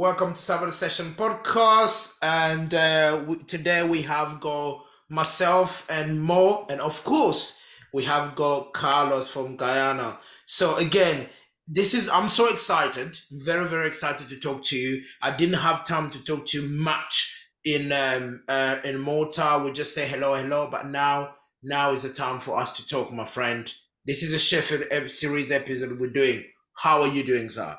Welcome to Sabado Session Podcast. And uh, we, today we have got myself and Mo, and of course, we have got Carlos from Guyana. So, again, this is, I'm so excited, very, very excited to talk to you. I didn't have time to talk to you much in um uh, in Malta. We just say hello, hello, but now now is the time for us to talk, my friend. This is a Sheffield series episode we're doing. How are you doing, sir?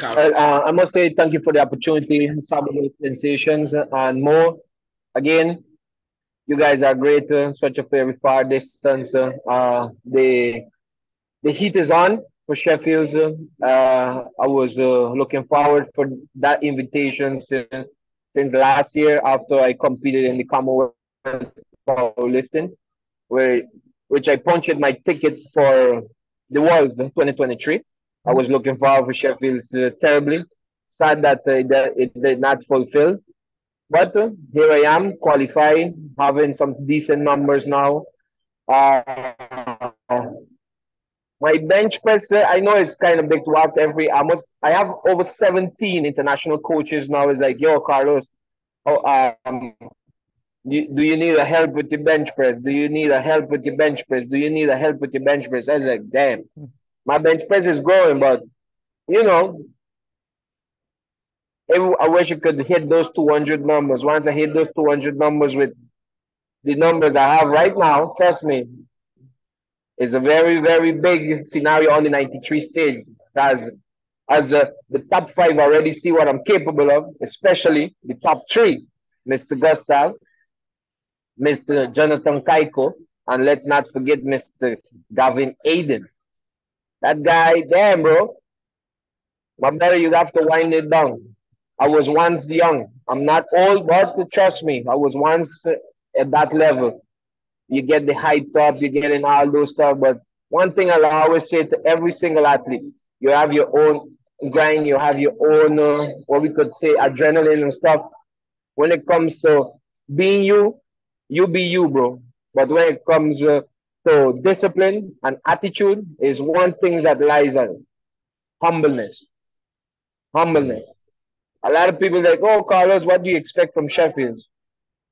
Well, uh, I must say thank you for the opportunity, the sensations and more. Again, you guys are great. Uh, such a very far distance. Uh, uh, the the heat is on for Sheffield. Uh, I was uh, looking forward for that invitation since, since last year after I competed in the Commonwealth powerlifting, where which I punched my ticket for the Worlds 2023. I was looking forward for Sheffield uh, terribly. Sad that uh, it, did not fulfill. But uh, here I am, qualifying, having some decent numbers now. Uh, my bench press, uh, I know it's kind of big to have every. I must. I have over seventeen international coaches now. It's like, yo, Carlos, oh, um, you, do you need a help with your bench press? Do you need a help with your bench press? Do you need a help with your bench press? I was like, damn my bench press is growing, but you know, I wish I could hit those 200 numbers. Once I hit those 200 numbers with the numbers I have right now, trust me, it's a very, very big scenario on the 93 stage. As, as uh, the top five already see what I'm capable of, especially the top three, Mr. Gustav, Mr. Jonathan Cayco, and let's not forget Mr. Gavin Adin. That guy, damn, bro. But better you have to wind it down. I was once young. I'm not old, but trust me, I was once at that level. You get the hyped up, you get in all those stuff. But one thing I'll always say to every single athlete, you have your own grind, you have your own, uh, what we could say, adrenaline and stuff. When it comes to being you, you be you, bro. But when it comes uh, so discipline and attitude is one thing that lies in humbleness. Humbleness. A lot of people like, oh, Carlos, what do you expect from Sheffield?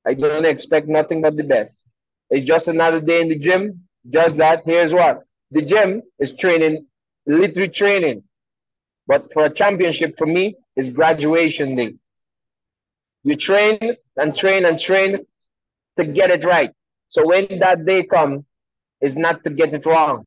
I don't expect nothing but the best. It's just another day in the gym. Just that. Here's what the gym is training, literally training. But for a championship, for me, is graduation day. You train and train and train to get it right. So when that day comes, is not to get it wrong.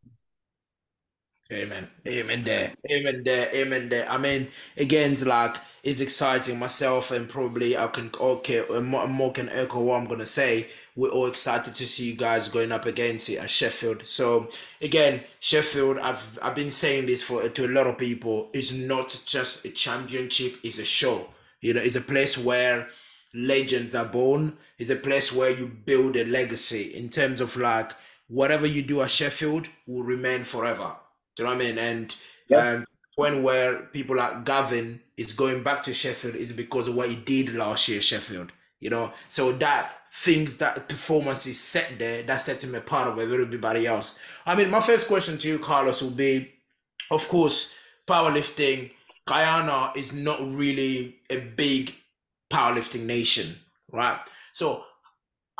Amen. Amen there. Amen there. Amen there. I mean, again, it's like it's exciting. Myself and probably I can okay more, more can echo what I'm gonna say. We're all excited to see you guys going up against it at Sheffield. So again, Sheffield, I've I've been saying this for to a lot of people. It's not just a championship, it's a show. You know, it's a place where legends are born. It's a place where you build a legacy in terms of like whatever you do at Sheffield will remain forever. Do you know what I mean? And um, when where people like Gavin is going back to Sheffield is because of what he did last year, Sheffield. You know, so that things that performance is set there, that sets him apart of everybody else. I mean, my first question to you, Carlos, will be, of course, powerlifting. Guyana is not really a big powerlifting nation, right? So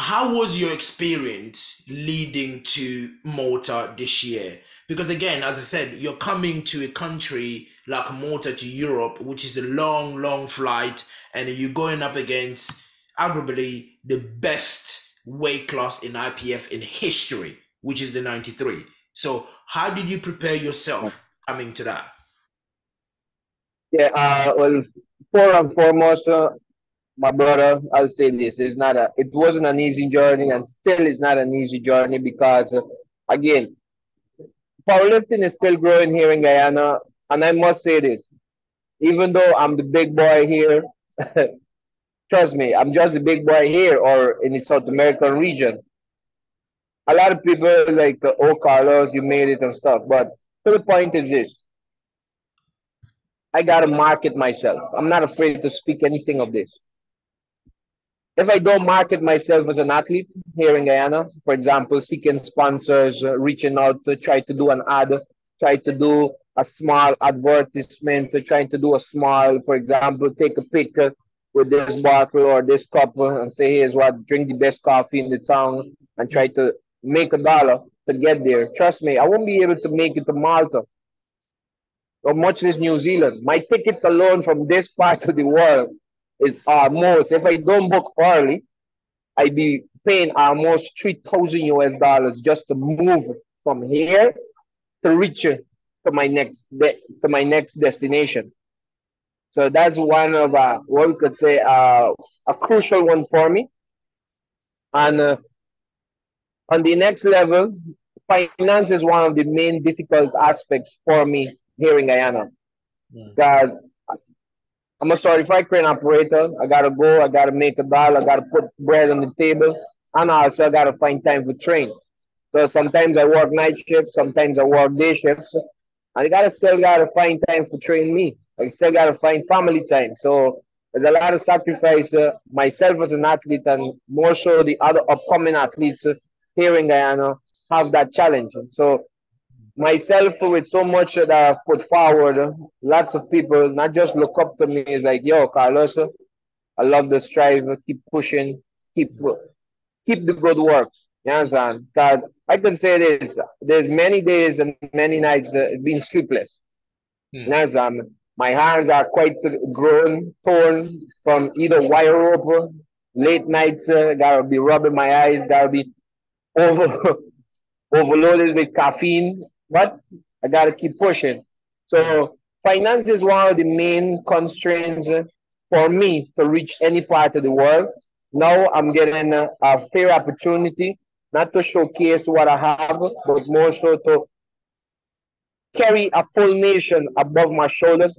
how was your experience leading to Malta this year? Because again, as I said, you're coming to a country like Malta to Europe, which is a long, long flight, and you're going up against arguably the best weight class in IPF in history, which is the 93. So, how did you prepare yourself coming to that? Yeah, uh, well, for and foremost, uh, my brother, I'll say this: it's not a, it wasn't an easy journey, and still is not an easy journey because, uh, again, powerlifting is still growing here in Guyana, and I must say this: even though I'm the big boy here, trust me, I'm just a big boy here or in the South American region. A lot of people like, oh, Carlos, you made it and stuff, but the point is this: I gotta market myself. I'm not afraid to speak anything of this if I don't market myself as an athlete here in Guyana, for example, seeking sponsors, uh, reaching out to try to do an ad, try to do a small advertisement, trying to do a small, for example, take a picture with this bottle or this cup and say, here's what, drink the best coffee in the town and try to make a dollar to get there. Trust me, I won't be able to make it to Malta or much less New Zealand. My tickets alone from this part of the world is almost, if I don't book early, I'd be paying almost 3,000 US dollars just to move from here to reach to my next to my next destination. So that's one of uh, what we could say uh, a crucial one for me. And uh, on the next level, finance is one of the main difficult aspects for me here in Guyana. Because yeah. I'm a certified crane operator. I gotta go, I gotta make a dollar, I gotta put bread on the table, and also I gotta find time for train. So sometimes I work night shifts, sometimes I work day shifts, and I gotta still gotta find time for train me. I still gotta find family time. So there's a lot of sacrifice uh, myself as an athlete, and more so the other upcoming athletes uh, here in Guyana have that challenge. So myself with so much that I've put forward, lots of people not just look up to me, it's like, yo, Carlos, I love the strive, keep pushing, keep keep the good works. You understand? Because I can say this, there's many days and many nights uh, been sleepless. Hmm. You understand? My hands are quite grown, torn from either wire rope, late nights, uh, gotta be rubbing my eyes, gotta be over overloaded with caffeine but I gotta keep pushing. So finance is one of the main constraints for me to reach any part of the world. Now I'm getting a, a fair opportunity, not to showcase what I have, but more so to carry a full nation above my shoulders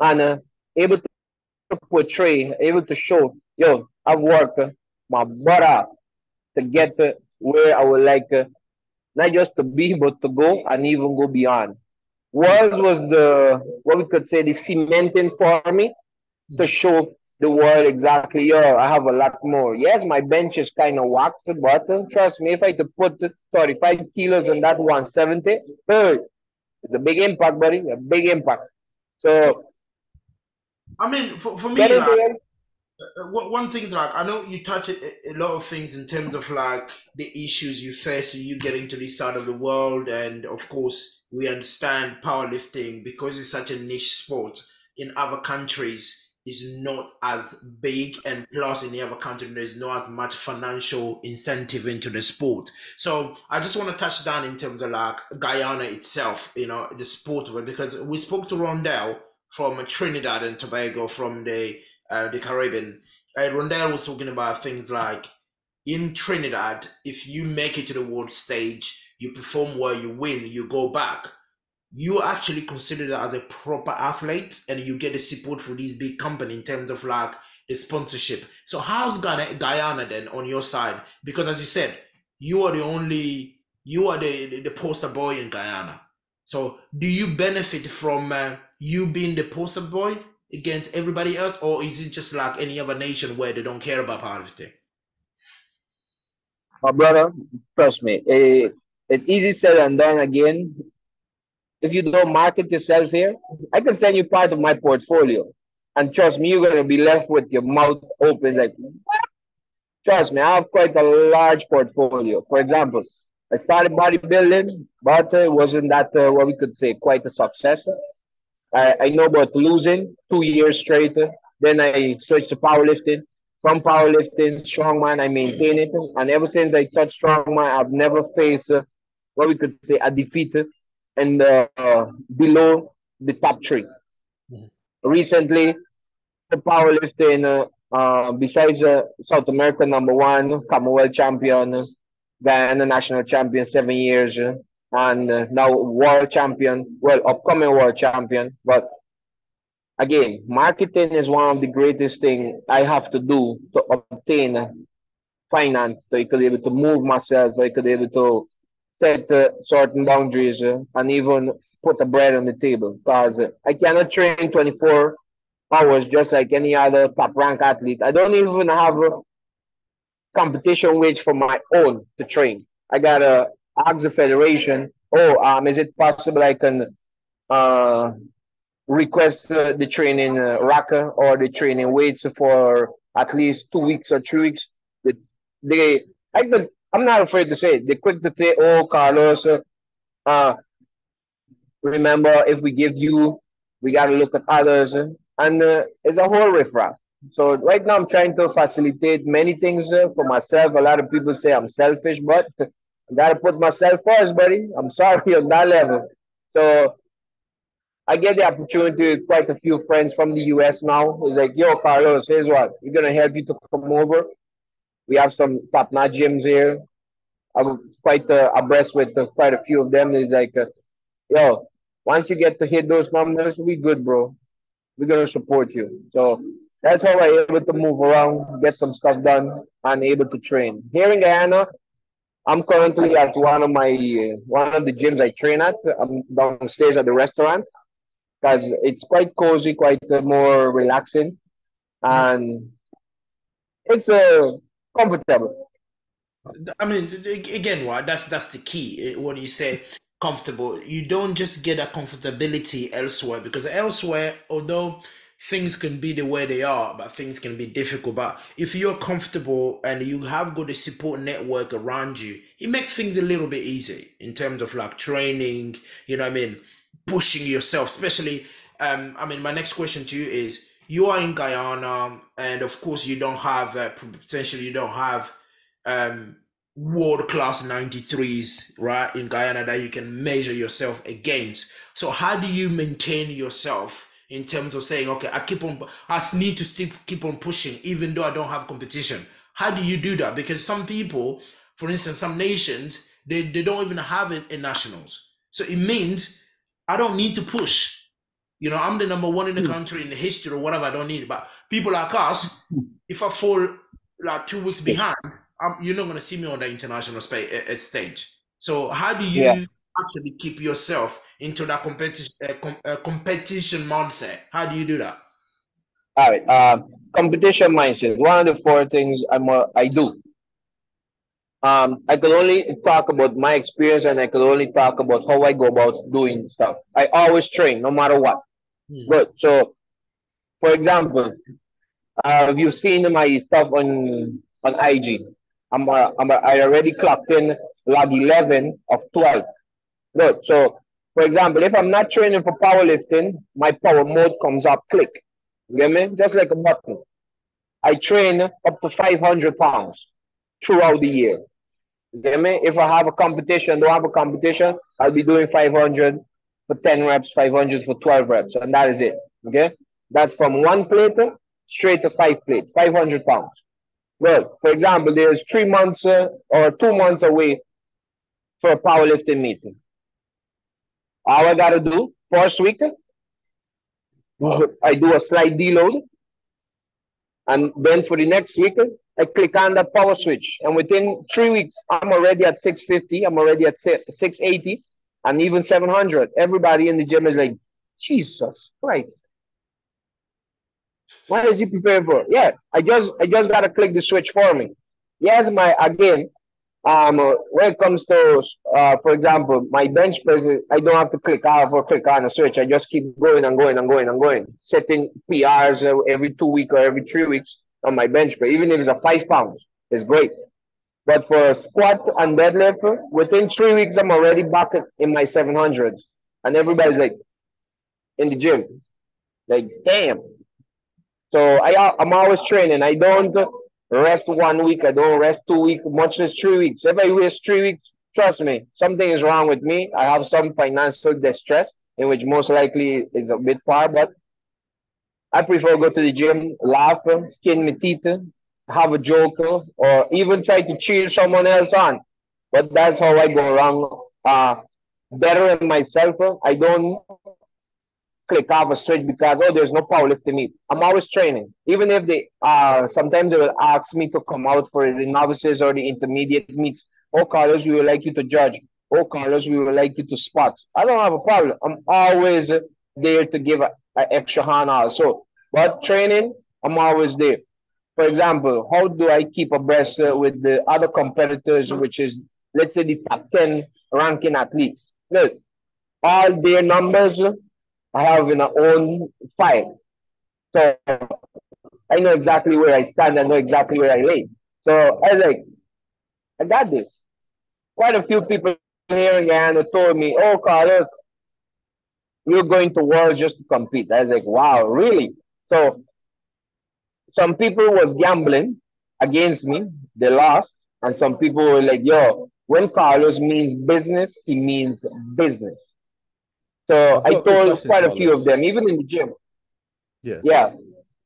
and uh, able to portray, able to show, yo, I've worked my butt off to get to where I would like not just to be, but to go and even go beyond. Worlds was the what we could say the cementing for me to show the world exactly. Yo, I have a lot more. Yes, my bench is kind of whacked, but uh, trust me, if I had to put 35 kilos on that 170, hey, it's a big impact, buddy. A big impact. So, I mean, for, for me, like, uh, Uh, one thing is like I know you touch a, a, lot of things in terms of like the issues you face when you get into this side of the world, and of course we understand powerlifting because it's such a niche sport in other countries is not as big and plus in the other country there's not as much financial incentive into the sport. So i just want to touch down in terms of like guyana itself you know the sport of it because we spoke to rondell from trinidad and tobago from the uh, the Caribbean. Uh, Rondell was talking about things like in Trinidad, if you make it to the world stage, you perform well, you win, you go back. You actually consider that as a proper athlete, and you get the support for these big company in terms of like the sponsorship. So how's Guyana, Guyana then on your side? Because as you said, you are the only, you are the the, the poster boy in Guyana. So do you benefit from uh, you being the poster boy against everybody else, or is it just like any other nation where they don't care about poverty? My brother, trust me, it, it's easy said and done again. If you don't market yourself here, I can send you part of my portfolio. And trust me, you're gonna be left with your mouth open like trust me, I have quite a large portfolio. For example, I started bodybuilding, but it wasn't that uh, what we could say quite a success. I, I know about losing two years straight. Then I switched to powerlifting. From powerlifting, strongman, I maintain it. And ever since I touched strongman, I've never faced uh, what we could say a defeat and uh, below the top 3 mm-hmm. Recently, the powerlifting, uh, uh, besides uh, South America number one, Commonwealth champion, Guyana national champion seven years, and uh, now world champion, well, upcoming world champion. But again, marketing is one of the greatest thing I have to do to obtain finance, so I could be able to move myself, so I could be able to set uh, certain boundaries uh, and even put the bread on the table. Because I cannot train 24 hours just like any other top rank athlete. I don't even have competition wage for my own to train. I gotta ask the federation oh, um, is it possible I can uh, request uh, the training uh, or the training weights for at least two weeks or three weeks? They, they I I'm not afraid to say it. They're quick to say, oh, Carlos, uh, remember if we give you, we got to look at others. And uh, it's a whole riffraff. So right now I'm trying to facilitate many things uh, for myself. A lot of people say I'm selfish, but I gotta put myself first, buddy. I'm sorry on that level. So I get the opportunity with quite a few friends from the US now. It's like, yo, Carlos, here's what. We're gonna help you to come over. We have some top-notch gyms here. I'm quite uh, abreast with uh, quite a few of them. It's like, uh, yo, once you get to hit those numbers, we good, bro. We're gonna support you. So that's how I'm able to move around, get some stuff done, and able to train. Here in Guyana, I'm currently at one of my one of the gyms I train at. I'm downstairs at the restaurant because it's quite cozy, quite uh, more relaxing, and it's uh, comfortable. I mean, again, right? That's that's the key. When you say comfortable, you don't just get a comfortability elsewhere because elsewhere, although things can be the way they are, but things can be difficult. But if you're comfortable and you have got a support network around you, it makes things a little bit easy in terms of like training, you know what I mean? Pushing yourself, especially. Um, I mean, my next question to you is you are in Guyana, and of course, you don't have uh, potentially, you don't have um, world class 93s, right, in Guyana that you can measure yourself against. So, how do you maintain yourself? In terms of saying, okay, I keep on, I need to still keep on pushing, even though I don't have competition. How do you do that? Because some people, for instance, some nations, they, they don't even have it in nationals. So it means I don't need to push. You know, I'm the number one in the hmm. country in the history or whatever. I don't need it. But people like us, if I fall like two weeks behind, I'm, you're not going to see me on the international space, uh, stage. So how do you yeah. Actually keep yourself into that competition uh, com- uh, competition mindset? How do you do that? All right, uh, competition mindset. One of the four things I'm uh, I do. Um, I can only talk about my experience, and I can only talk about how I go about doing stuff. I always train, no matter what. Hmm. Good. So, for example, uh, you've seen my stuff on on IG. I'm, uh, I'm uh, I already clocked in log 11 of 12. Good. So for example, if I'm not training for powerlifting, my power mode comes up click. You get me? Just like a button. I train up to 500 pounds throughout the year. You get me? If I have a competition, don't have a competition, I'll be doing 500 for 10 reps, 500 for 12 reps, and that is it. Okay? That's from one plate straight to five plates, 500 pounds. Well, for example, there's three months uh, or two months away for a powerlifting meeting. All I gotta do first week, I do a slight deload. And then for the next week, I click on that power switch. And within three weeks, I'm already at 650, I'm already at 680, and even 700. Everybody in the gym is like, Jesus Christ. What is he preparing for? Yeah, I just I just gotta click the switch for me. Yes, my again, um, when it comes to, uh, for example, my bench press, I don't have to click off or click on a switch. I just keep going and going and going and going, setting PRs every two weeks or every three weeks on my bench press. Even if it's a five pounds, it's great. But for squat and deadlift, within three weeks, I'm already back in my 700s. And everybody's like, in the gym. Like, damn. So I, I'm always training. I don't rest one week, I don't rest two weeks, much less three weeks. If I rest three weeks, trust me, something is wrong with me. I have some financial distress, in which most likely is a bit far, but I prefer go to the gym, laugh, skin my teeth, have a joke, or even try to cheer someone else on. But that's how I go around uh, bettering myself. I don't click off a switch because oh there's no powerlifting meet. I'm always training. Even if they uh sometimes they will ask me to come out for the novices or the intermediate meets. Oh Carlos, we would like you to judge. Oh Carlos, we would like you to spot. I don't have a problem. I'm always there to give an extra hand also. But training, I'm always there. For example, how do I keep abreast with the other competitors, which is let's say the top 10 ranking athletes? look, all their numbers I have in my own fight. So I know exactly where I stand. I know exactly where I lay. So I was like, I got this. Quite a few people here in Guyana told me, oh, Carlos, you're going to war just to compete. I was like, wow, really? So some people was gambling against me. They lost. And some people were like, yo, when Carlos means business, he means business. So I told quite a few of them, even in the gym. Yeah. Yeah.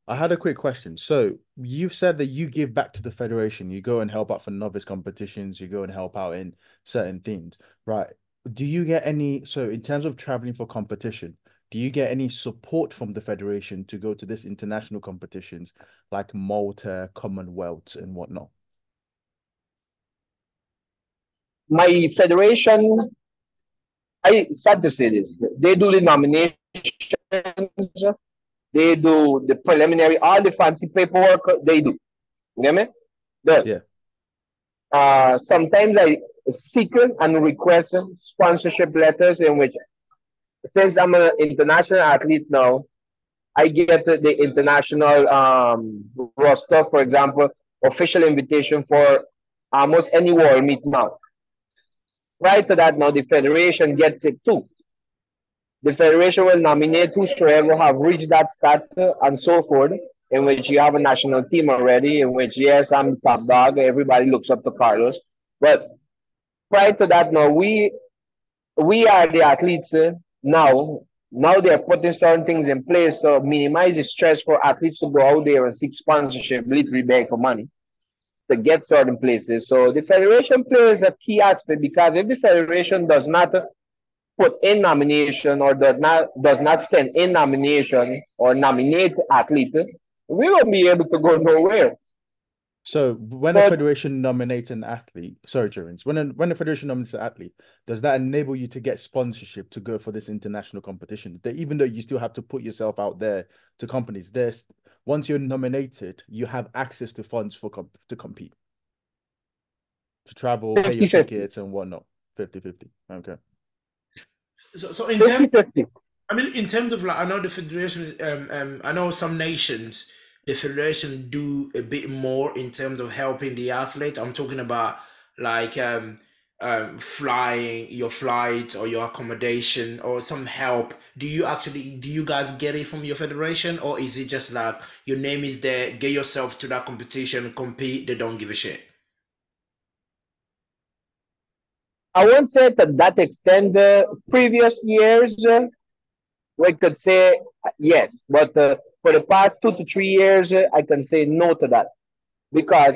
I had a quick question. So you've said that you give back to the federation. You go and help out for novice competitions. You go and help out in certain things, right? Do you get any? So in terms of traveling for competition, do you get any support from the federation to go to this international competitions like Malta, Commonwealth, and whatnot? My federation, I sad to say this, they do the nominations they do the preliminary, all the fancy paperwork they do. You get me? Good. Yeah. Uh, sometimes I seek and request sponsorship letters in which, since I'm an international athlete now, I get the international um, roster, for example, official invitation for almost any world meet now. Prior to that, now the federation gets it too. The federation will nominate whosoever have reached that status and so forth, in which you have a national team already, in which, yes, I'm the top dog, everybody looks up to Carlos. But prior to that, now, we we are the athletes uh, now. Now they're putting certain things in place to minimize the stress for athletes to go out there and seek sponsorship, literally beg for money to get certain places. So the federation plays a key aspect because if the federation does not put in nomination or does not does not send in nomination or nominate athlete, we won't be able to go nowhere. So when but, a federation nominates an athlete, sorry, Jerens, when a, when a federation nominates an athlete, does that enable you to get sponsorship to go for this international competition? That even though you still have to put yourself out there to companies, there's once you're nominated, you have access to funds for comp- to compete, to travel, 50, pay your 50. tickets and whatnot. 50-50. Okay. So, so in terms, I mean, in terms of like, I know the federation. Um, um, I know some nations, the federation do a bit more in terms of helping the athlete. I'm talking about like um, um, flying your flight or your accommodation or some help. Do you actually do you guys get it from your federation or is it just like your name is there, get yourself to that competition, compete, they don't give a shit? I won't say to that extent. The previous years, uh, we could say yes, but uh, for the past two to three years, uh, I can say no to that because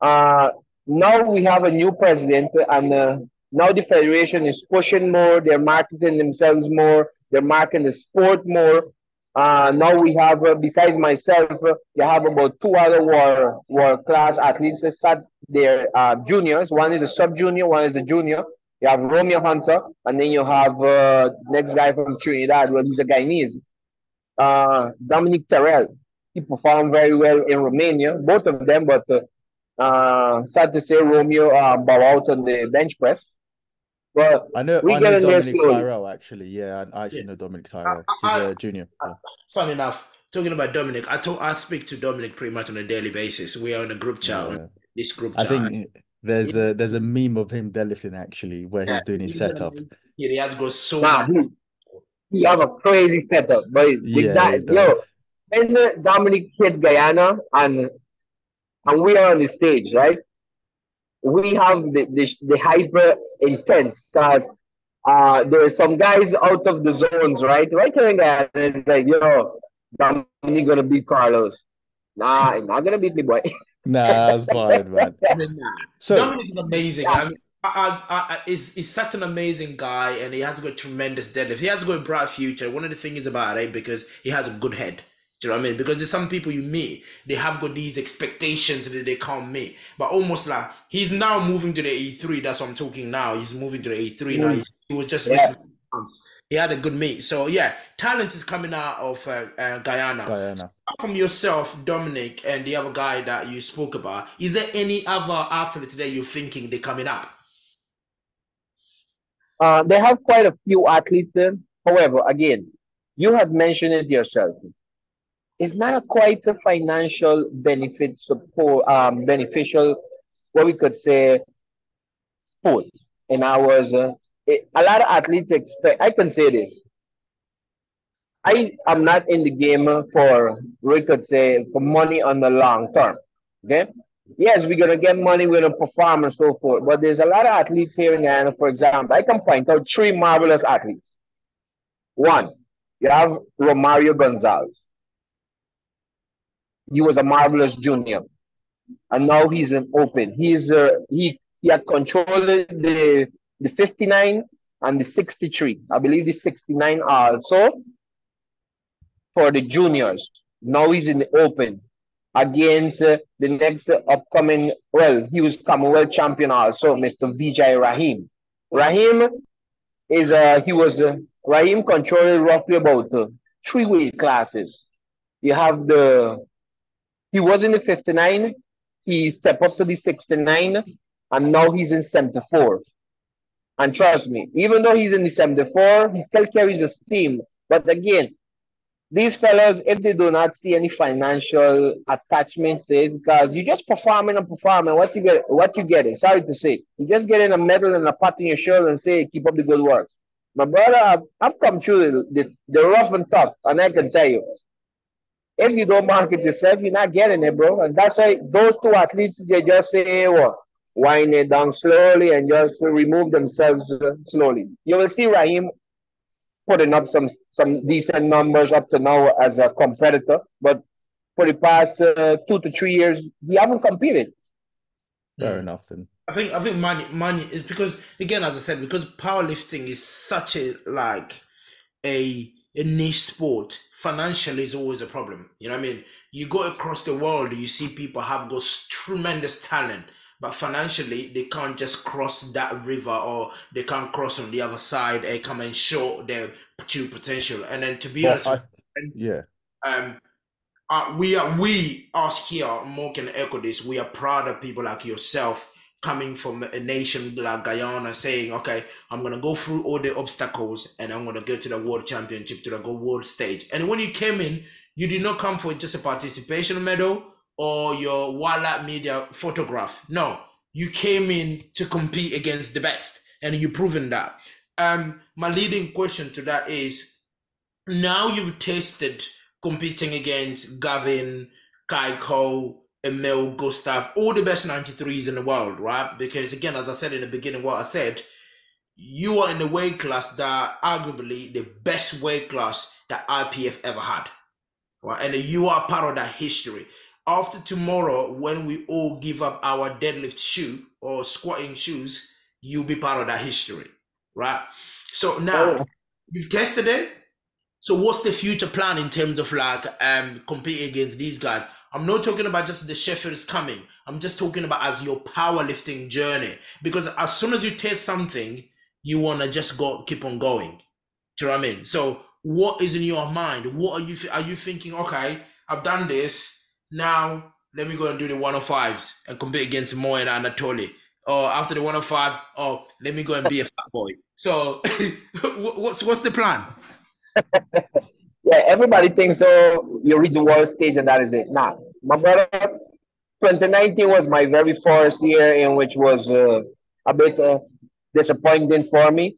uh, now we have a new president, and uh, now the federation is pushing more. They're marketing themselves more. They're marketing the sport more. Uh, now we have, uh, besides myself, uh, you have about two other world, war class athletes that they're uh, juniors. One is a sub junior, one is a junior. You have Romeo Hunter, and then you have uh, next guy from Trinidad. Well, he's a Guyanese. Uh, Dominic Terrell. He performed very well in Romania, both of them, but uh, uh, sad to say, Romeo uh, bow out on the bench press. But I know, I know Dominic Tyrell actually. Yeah, I actually yeah. know Dominic Tyrell. He's I, a junior. Yeah. Funny enough, talking about Dominic, I talk, I speak to Dominic pretty much on a daily basis. We are in a group chat. Yeah. This group chat. I think there's a there's a meme of him deadlifting actually where he's doing his setup. Yeah, he has got so. Nah, he, he have a crazy setup, but with yeah, that, yo, when Dominic hits Guyana and and we are on the stage, right? we have the, the, the hyper intense because uh, there are some guys out of the zones, right? Right here in Guyana, it's like, yo, Dominic gonna beat Carlos. Nah, I'm not gonna beat the boy. nah, that's fine, man. So Dominic is amazing. Yeah. I mean, I, I, I, he's, he's such an amazing guy, and he has got tremendous deadlift. He has got a bright future. One of the things about it because he has a good head. Do you know what I mean? Because there's some people you meet, they have got these expectations that they can't meet. But almost like he's now moving to the A3. That's what I'm talking now. He's moving to the A3 now. He, he was just yeah. He had a good meet. So yeah, talent is coming out of uh, uh, Guyana. Guyana. From yourself, Dominic, and the other guy that you spoke about, is there any other athlete that you're thinking they're coming up? Uh, they have quite a few athletes there. However, again, you have mentioned it yourself. It's not quite a financial benefit support, um, beneficial, what we could say, sport. In ours, uh, it, a lot of athletes expect. I can say this. I am not in the game for we could say for money on the long term. Okay. Yes, we're gonna get money, we're gonna perform and so forth. But there's a lot of athletes here in Guyana, for example. I can point out three marvelous athletes. One, you have Romario Gonzalez. He was a marvelous junior, and now he's an open. He's uh, he he had controlled the the 59 and the 63. I believe the 69 also for the juniors. Now he's in the open against uh, the next uh, upcoming, well, he was Commonwealth champion also, Mr. Vijay Rahim. Rahim is, uh, he was, uh, Rahim controlled roughly about uh, three weight classes. You have the, he was in the 59, he stepped up to the 69, and now he's in 74. And trust me, even though he's in the 74, he still carries a steam. But again, these fellows, if they do not see any financial attachments to it, because you're just performing and performing, what you get, what you getting? Sorry to say, you just getting a medal and a pat on your shoulder and say, keep up the good work. My brother, I've, I've come through the, the, the rough and tough, and I can tell you, if you don't market yourself, you're not getting it, bro. And that's why those two athletes, they just say, well, wind it down slowly and just remove themselves uh, slowly. You will see Raheem putting up some some decent numbers up to now as a competitor, but for the past uh, two to three years, he haven't competed. Fair enough. Then I think I think money money is because again, as I said, because powerlifting is such a like a a niche sport. Financially is always a problem. You know what I mean? You go across the world, you see people have those tremendous talent but financially they can't just cross that river or they can't cross on the other side and come and show their true potential. And then to be honest, I, yeah, um, uh, we are we us here, Mo can echo this. We are proud of people like yourself coming from a nation like Guyana, saying, "Okay, I'm gonna go through all the obstacles and I'm gonna go to the world championship, to the world stage." And when you came in, you did not come for just a participation medal or your Walla Media photograph. No, you came in to compete against the best, and you've proven that. Um, my leading question to that is: now you've tasted competing against Gavin, Cayco, Emil, Gustav, all the best 93s in the world, right? Because again, as I said in the beginning, what I said, you are in the weight class that arguably the best weight class that IPF ever had. Right? And you are part of that history after tomorrow, when we all give up our deadlift shoe or squatting shoes, you'll be part of that history, right? So now oh. you've tested it. So what's the future plan in terms of like um competing against these guys? I'm not talking about just the Sheffields coming. I'm just talking about as your powerlifting journey. Because as soon as you taste something, you wanna just go keep on going. Do you know what I mean? So what is in your mind? What are you are you thinking? Okay, I've done this now let me go and do the 105s and compete against Mo and Anatoly. Or after the 105, oh, let me go and be a fat boy. So what's what's the plan? yeah, everybody thinks so. You reach the world stage and that is it. Nah, my brother, 2019 was my very first year in which was uh, a bit uh, disappointing for me.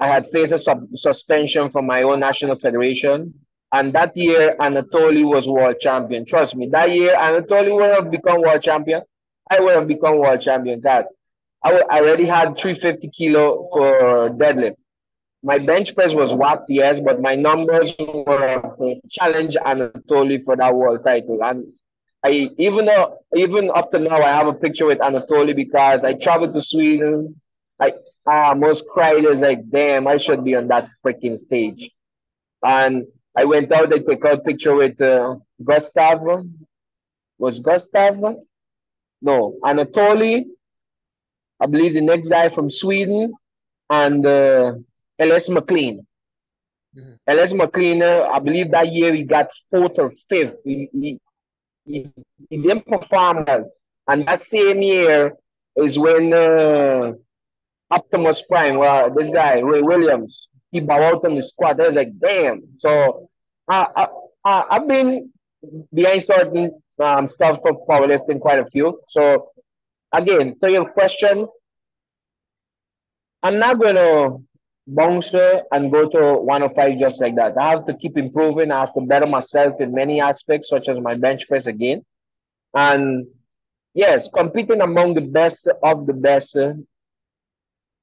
I had faced a sub- suspension from my own national federation and that year, Anatoly was world champion. Trust me, that year, Anatoly would have become world champion. I would have become world champion. God, I already had 350 kilo for deadlift. My bench press was whacked, yes, but my numbers were a challenge Anatoly for that world title. And I even though even up to now I have a picture with Anatoly because I traveled to Sweden. I, almost cried. I was like, damn, I should be on that freaking stage. And I went out, I took a picture with uh, Gustav. Was Gustav? No, Anatoly. I believe the next guy from Sweden and uh, LS McLean. Mm-hmm. LS McLean, uh, I believe that year he got fourth or fifth. He, he, he, he didn't perform well. And that same year is when uh, Optimus Prime, well, this guy, Ray Williams, he bow out on the squat. I was like, damn. So I, I, I, I've been behind certain um, stuff for powerlifting quite a few. So again, to your question, I'm not gonna bounce and go to 105 just like that. I have to keep improving. I have to better myself in many aspects, such as my bench press again. And yes, competing among the best of the best uh,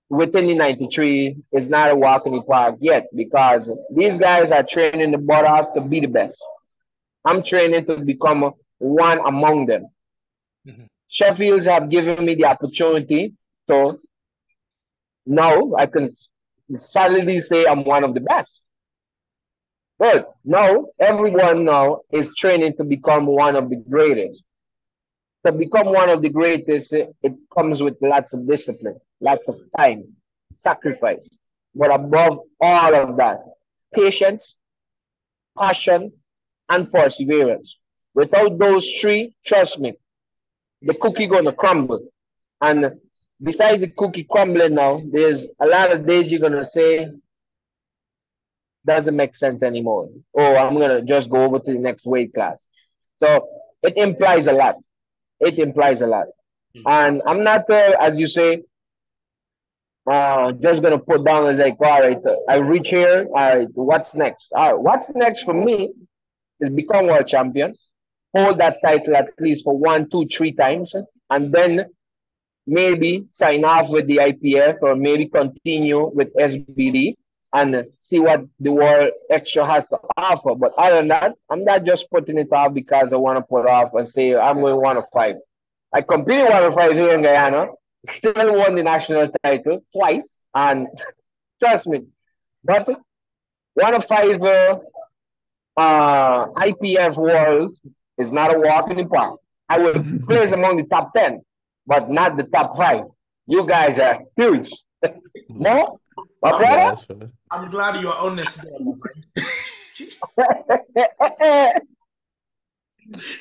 within the 93 is not a walk in the park yet because these guys are training the butt off to be the best. I'm training to become one among them. Mm-hmm. Sheffields have given me the opportunity to now I can solidly say I'm one of the best. But now everyone now is training to become one of the greatest. To become one of the greatest, it comes with lots of discipline, lots of time, sacrifice. But above all of that, patience, passion, and perseverance. Without those three, trust me, the cookie gonna crumble. And besides the cookie crumbling now, there's a lot of days you're gonna say doesn't make sense anymore. Oh, I'm gonna just go over to the next weight class. So it implies a lot. It implies a lot. Mm-hmm. And I'm not, uh, as you say, uh, just gonna put down as like, all right, I reach here. All right, what's next? All right, what's next for me is become world champion, hold that title at least for one, two, three times, and then maybe sign off with the IPF or maybe continue with SBD and see what the world extra has to offer. But other than that, I'm not just putting it off because I want to put off and say I'm going to want to fight. I competed one to fight here in Guyana, still won the national title twice, and trust me, but one of five uh, uh, IPF worlds is not a walk in the park. I will place among the top 10, but not the top five. You guys are huge. no? My brother? I'm glad you're honest there, my friend.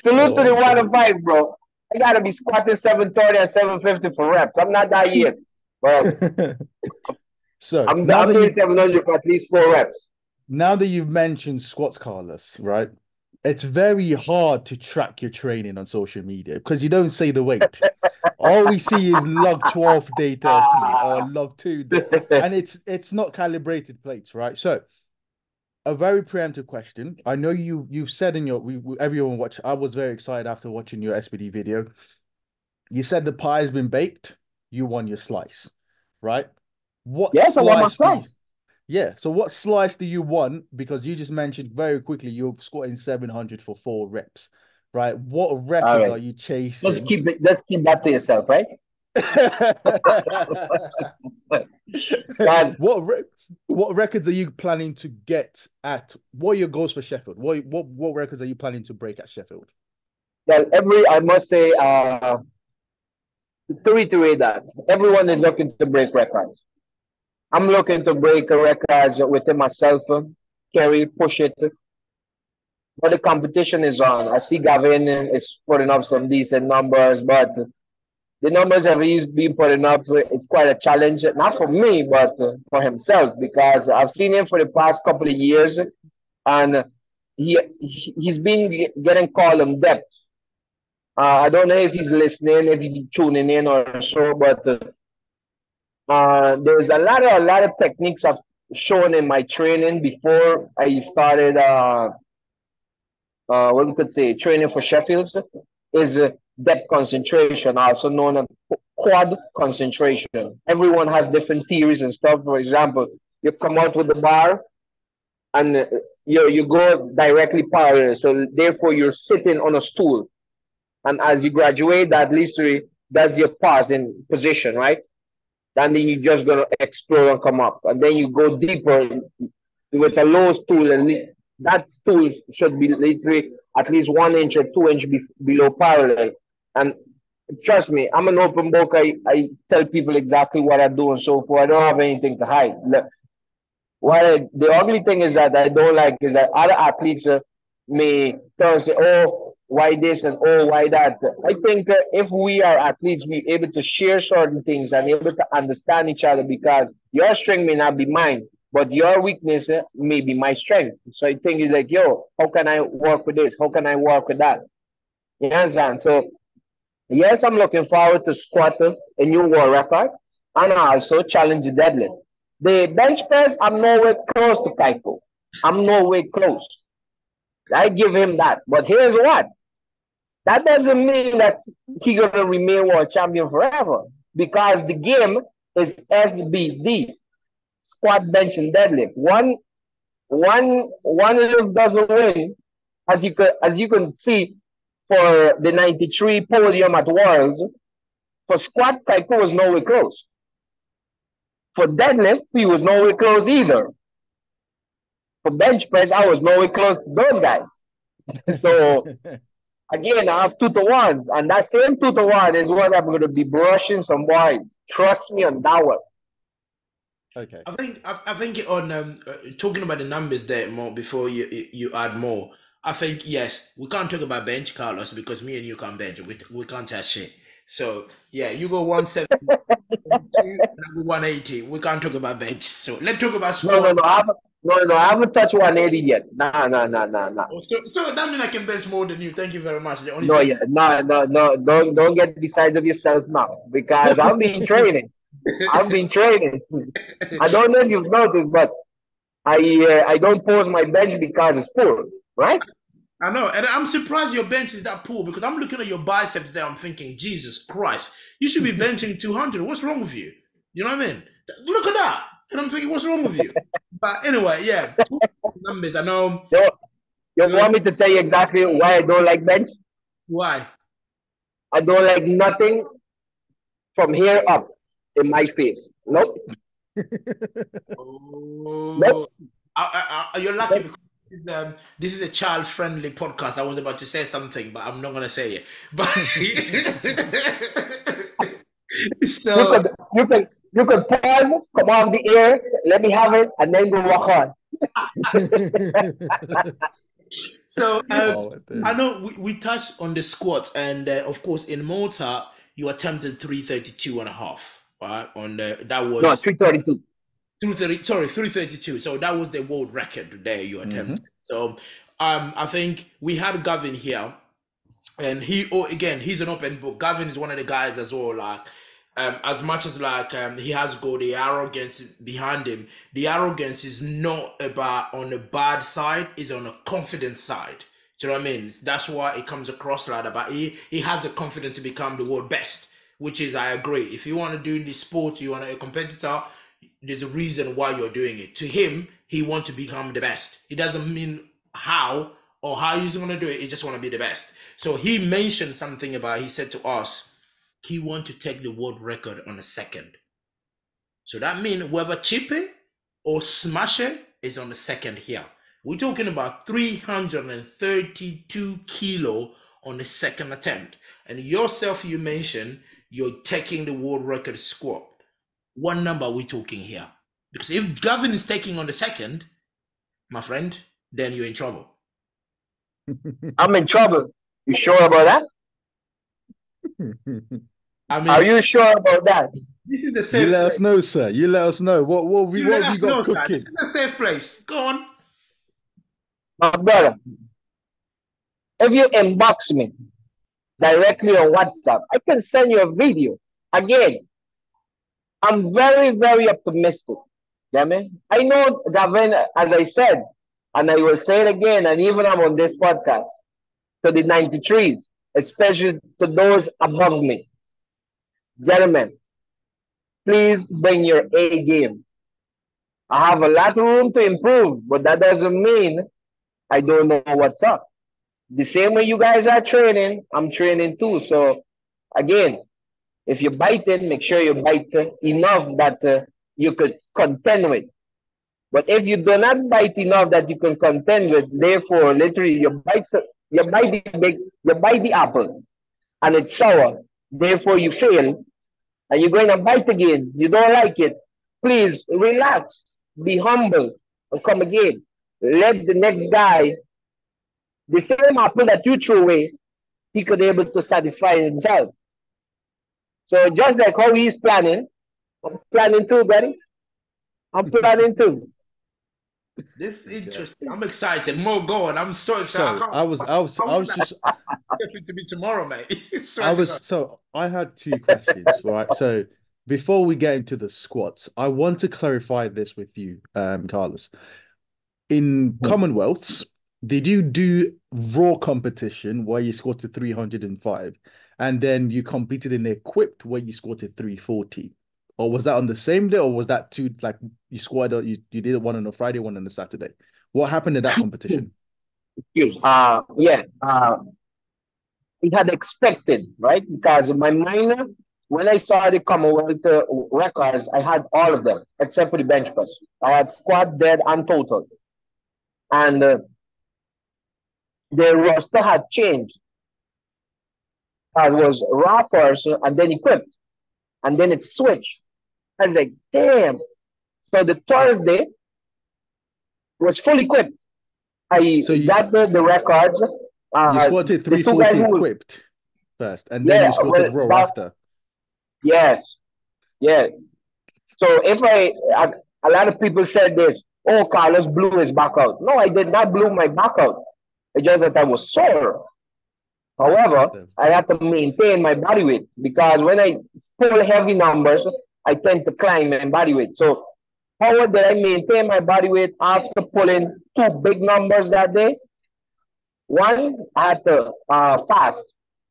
Salute oh, to the oh, one and five, bro. I gotta be squatting 730 and 750 for reps. I'm not that yet. But so I'm, I'm doing 700 for at least four reps. Now that you've mentioned squats, Carlos, right? It's very hard to track your training on social media because you don't say the weight. All we see is log 12 day 30 or log 2 day, and it's it's not calibrated plates, right? So a very preemptive question. I know you you've said in your we, everyone watch I was very excited after watching your SBD video. You said the pie has been baked, you won your slice, right? What yes, I won my slice. Yeah. So what slice do you want? Because you just mentioned very quickly you're squatting 700 for four reps, right? What records right. are you chasing? Let's keep it, let's keep that to yourself, right? what re- what records are you planning to get at? What are your goals for Sheffield? What what what records are you planning to break at Sheffield? Well, every I must say, uh, to reiterate that everyone is looking to break records. I'm looking to break a record within myself, carry, push it. But the competition is on. I see Gavin is putting up some decent numbers, but the numbers that he's been putting up, it's quite a challenge, not for me, but for himself, because I've seen him for the past couple of years, and he he's been getting column depth. Uh, I don't know if he's listening, if he's tuning in or so, but uh, there's a lot of a lot of techniques I've shown in my training before I started. Uh, uh, what we could say training for Sheffield is uh, depth concentration, also known as quad concentration. Everyone has different theories and stuff. For example, you come out with the bar, and uh, you you go directly parallel. So therefore, you're sitting on a stool, and as you graduate, that leads to that's your pause in position, right? And then you're just gonna explore and come up, and then you go deeper with a low stool, and that stool should be literally at least one inch or two inch be below parallel. And trust me, I'm an open book. I, I tell people exactly what I do and so forth. I don't have anything to hide. What I, the ugly thing is that I don't like is that other athletes uh, may turn and say, "Oh, why this and oh, why that. I think uh, if we are athletes, we able to share certain things and able to understand each other because your strength may not be mine, but your weakness uh, may be my strength. So I think it's like, yo, how can I work with this? How can I work with that? You understand? So yes, I'm looking forward to squat a new world record and also challenge the deadlift. The bench press, I'm nowhere close to Cayco. I'm nowhere close. I give him that. But here's what. That doesn't mean that he's gonna remain world champion forever. Because the game is SBD. Squat, bench, and deadlift. One one one lift doesn't win, as you could as you can see for the 93 podium at Worlds. For squat, Cayco was nowhere close. For deadlift, he was nowhere close either. For bench press, I was nowhere close to those guys. so again, I have two to ones, and that same two to one is what I'm going to be brushing some boys. Trust me on that one. Okay. I think I, I think on um, uh, talking about the numbers there more before you you add more. I think yes, we can't talk about bench Carlos because me and you can't bench. We we can't test shit. So yeah, you go one seventy two, one eighty. We can't talk about bench. So let's talk about No, no, no. No, no, I haven't touched 180 yet. Nah, nah, nah, nah, nah. Oh, So so that means I can bench more than you. Thank you very much. The only No, thing- yeah, no, no, no. Don't don't get beside of yourself now because I've been training. I've been training. I don't know if you've noticed, but I uh, I don't pose my bench because it's poor, right? I know, and I'm surprised your bench is that poor because I'm looking at your biceps there. I'm thinking, Jesus Christ, you should be benching 200. What's wrong with you? You know what I mean? Look at that. And I'm thinking, what's wrong with you? But anyway, yeah, numbers. I know You, you Yeah. want me to tell you exactly why I don't like bench? why. I don't like nothing from here up in my face. Nope. Oh, Nope. I, I, I, you're lucky because this is, um, this is a child-friendly podcast. I was about to say something, but I'm not gonna say it. But You so you could you could pause, come off the air, let me have it, and then go walk on. so um, Oh. I know we, we touched on the squat, and uh, of course in Malta you attempted 332 and a half, right? On the that was No, 332. 330 sorry 332 so that was the world record there you attempted so um i think we had gavin here and he oh again he's an open book gavin is one of the guys as well like um, as much as like um, he has got the arrogance behind him, the arrogance is not about on the bad side, is on the confident side. Do you know what I mean? That's why it comes across like that. But he he has the confidence to become the world best, which is I agree. If you want to do this sport, you want to a competitor, there's a reason why you're doing it. To him, he wants to become the best. It doesn't mean how or how he's going to do it. He just want to be the best. So he mentioned something about. He said to us, he want to take the world record on a second. So that means whether chip it or smash it is on the second here. We're talking about 332 kilo on the second attempt. And yourself, you mentioned you're taking the world record squat. What number we talking here? Because if Gavin is taking on the second, my friend, then you're in trouble. I'm in trouble. You sure about that? I mean, Are you sure about that? this is a safe you let place. us know, sir. You let us know. What what we You what let have you us got know, sir. cooking? This is a safe place. Go on. My brother, if you inbox me directly on WhatsApp, I can send you a video. Again, I'm very, very optimistic. Yeah, man. I know, Gavin, as I said, and I will say it again, and even I'm on this podcast, to the 93s, especially to those above me. Gentlemen, please bring your A game. I have a lot of room to improve, but that doesn't mean I don't know what's up. The same way you guys are training, I'm training too. So again, if you bite it, make sure you bite enough that uh, you could contend with. But if you do not bite enough that you can contend with, therefore, literally, your bite s- you bite the big, you bite the apple, and it's sour. Therefore, you fail, and you're going to bite again. You don't like it. Please relax, be humble, and come again let the next guy, the same apple that you threw away, he could be able to satisfy himself. So just like how he's planning, I'm planning too, buddy. I'm planning too. This is interesting. I'm excited. More going. I'm so excited. So I was, I was, I was just, Definitely to be tomorrow, mate. Swear I was so I had two questions, right? So before we get into the squats, I want to clarify this with you, um, Carlos. In Commonwealths, did you do raw competition where you scored to 305 and then you competed in equipped where you scored to 340? Or was that on the same day, or was that two like you scored you, you did one on a Friday, one on a Saturday? What happened in that competition? Excuse. Uh yeah. Uh it had expected, right? Because my minor, when I saw the Commonwealth uh, records, I had all of them except for the bench press. I had squat, dead, and total. And uh, the roster had changed. It was raw first, and then equipped, and then it switched. I was like, damn. So the Thursday was fully equipped. I So you- got the, the records. Uh, You squatted the 340 guys who- equipped first, and then Yeah, you squatted well, raw that- after. Yes. Yeah. So if I, I, a lot of people said this, oh, Carlos blew his back out. No, I did not blew my back out. It's just that I was sore. However, I had to maintain my body weight because when I pull heavy numbers, I tend to climb my body weight. So how did I maintain my body weight after pulling two big numbers that day? One, I had to uh, fast.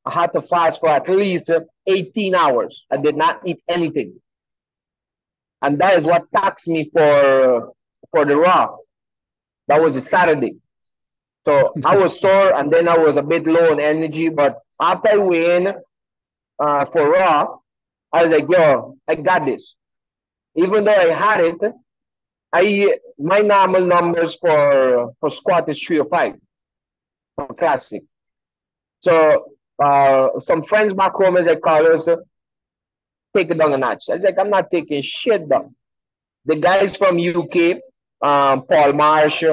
I had to fast for at least 18 hours. I did not eat anything. And that is what taxed me for for the raw. That was a Saturday. So I was sore and then I was a bit low on energy. But after I win uh, for raw, I was like, yo, I got this. Even though I had it, I my normal numbers for for squat is three or five for classic. So uh, some friends back home as I call us, take it down a notch. I was like, I'm not taking shit down. The guys from UK, um, Paul Marsh,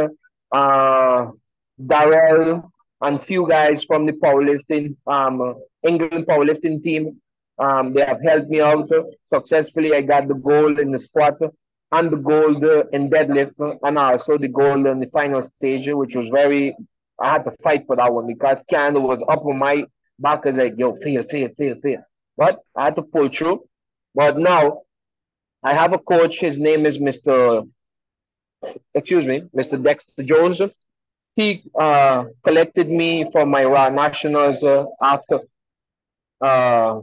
uh, Darrell, and few guys from the powerlifting, um, England powerlifting team, um, they have helped me out successfully. I got the gold in the squat and the gold in deadlift, and also the gold in the final stage, which was very. I had to fight for that one because Canada was up on my back. I was like, yo, fail, fail, fail, fail. But I had to pull through. But now I have a coach. His name is Mr. Excuse me, Mr. Dexter Jones. He uh, collected me for my Raw Nationals uh, after, uh,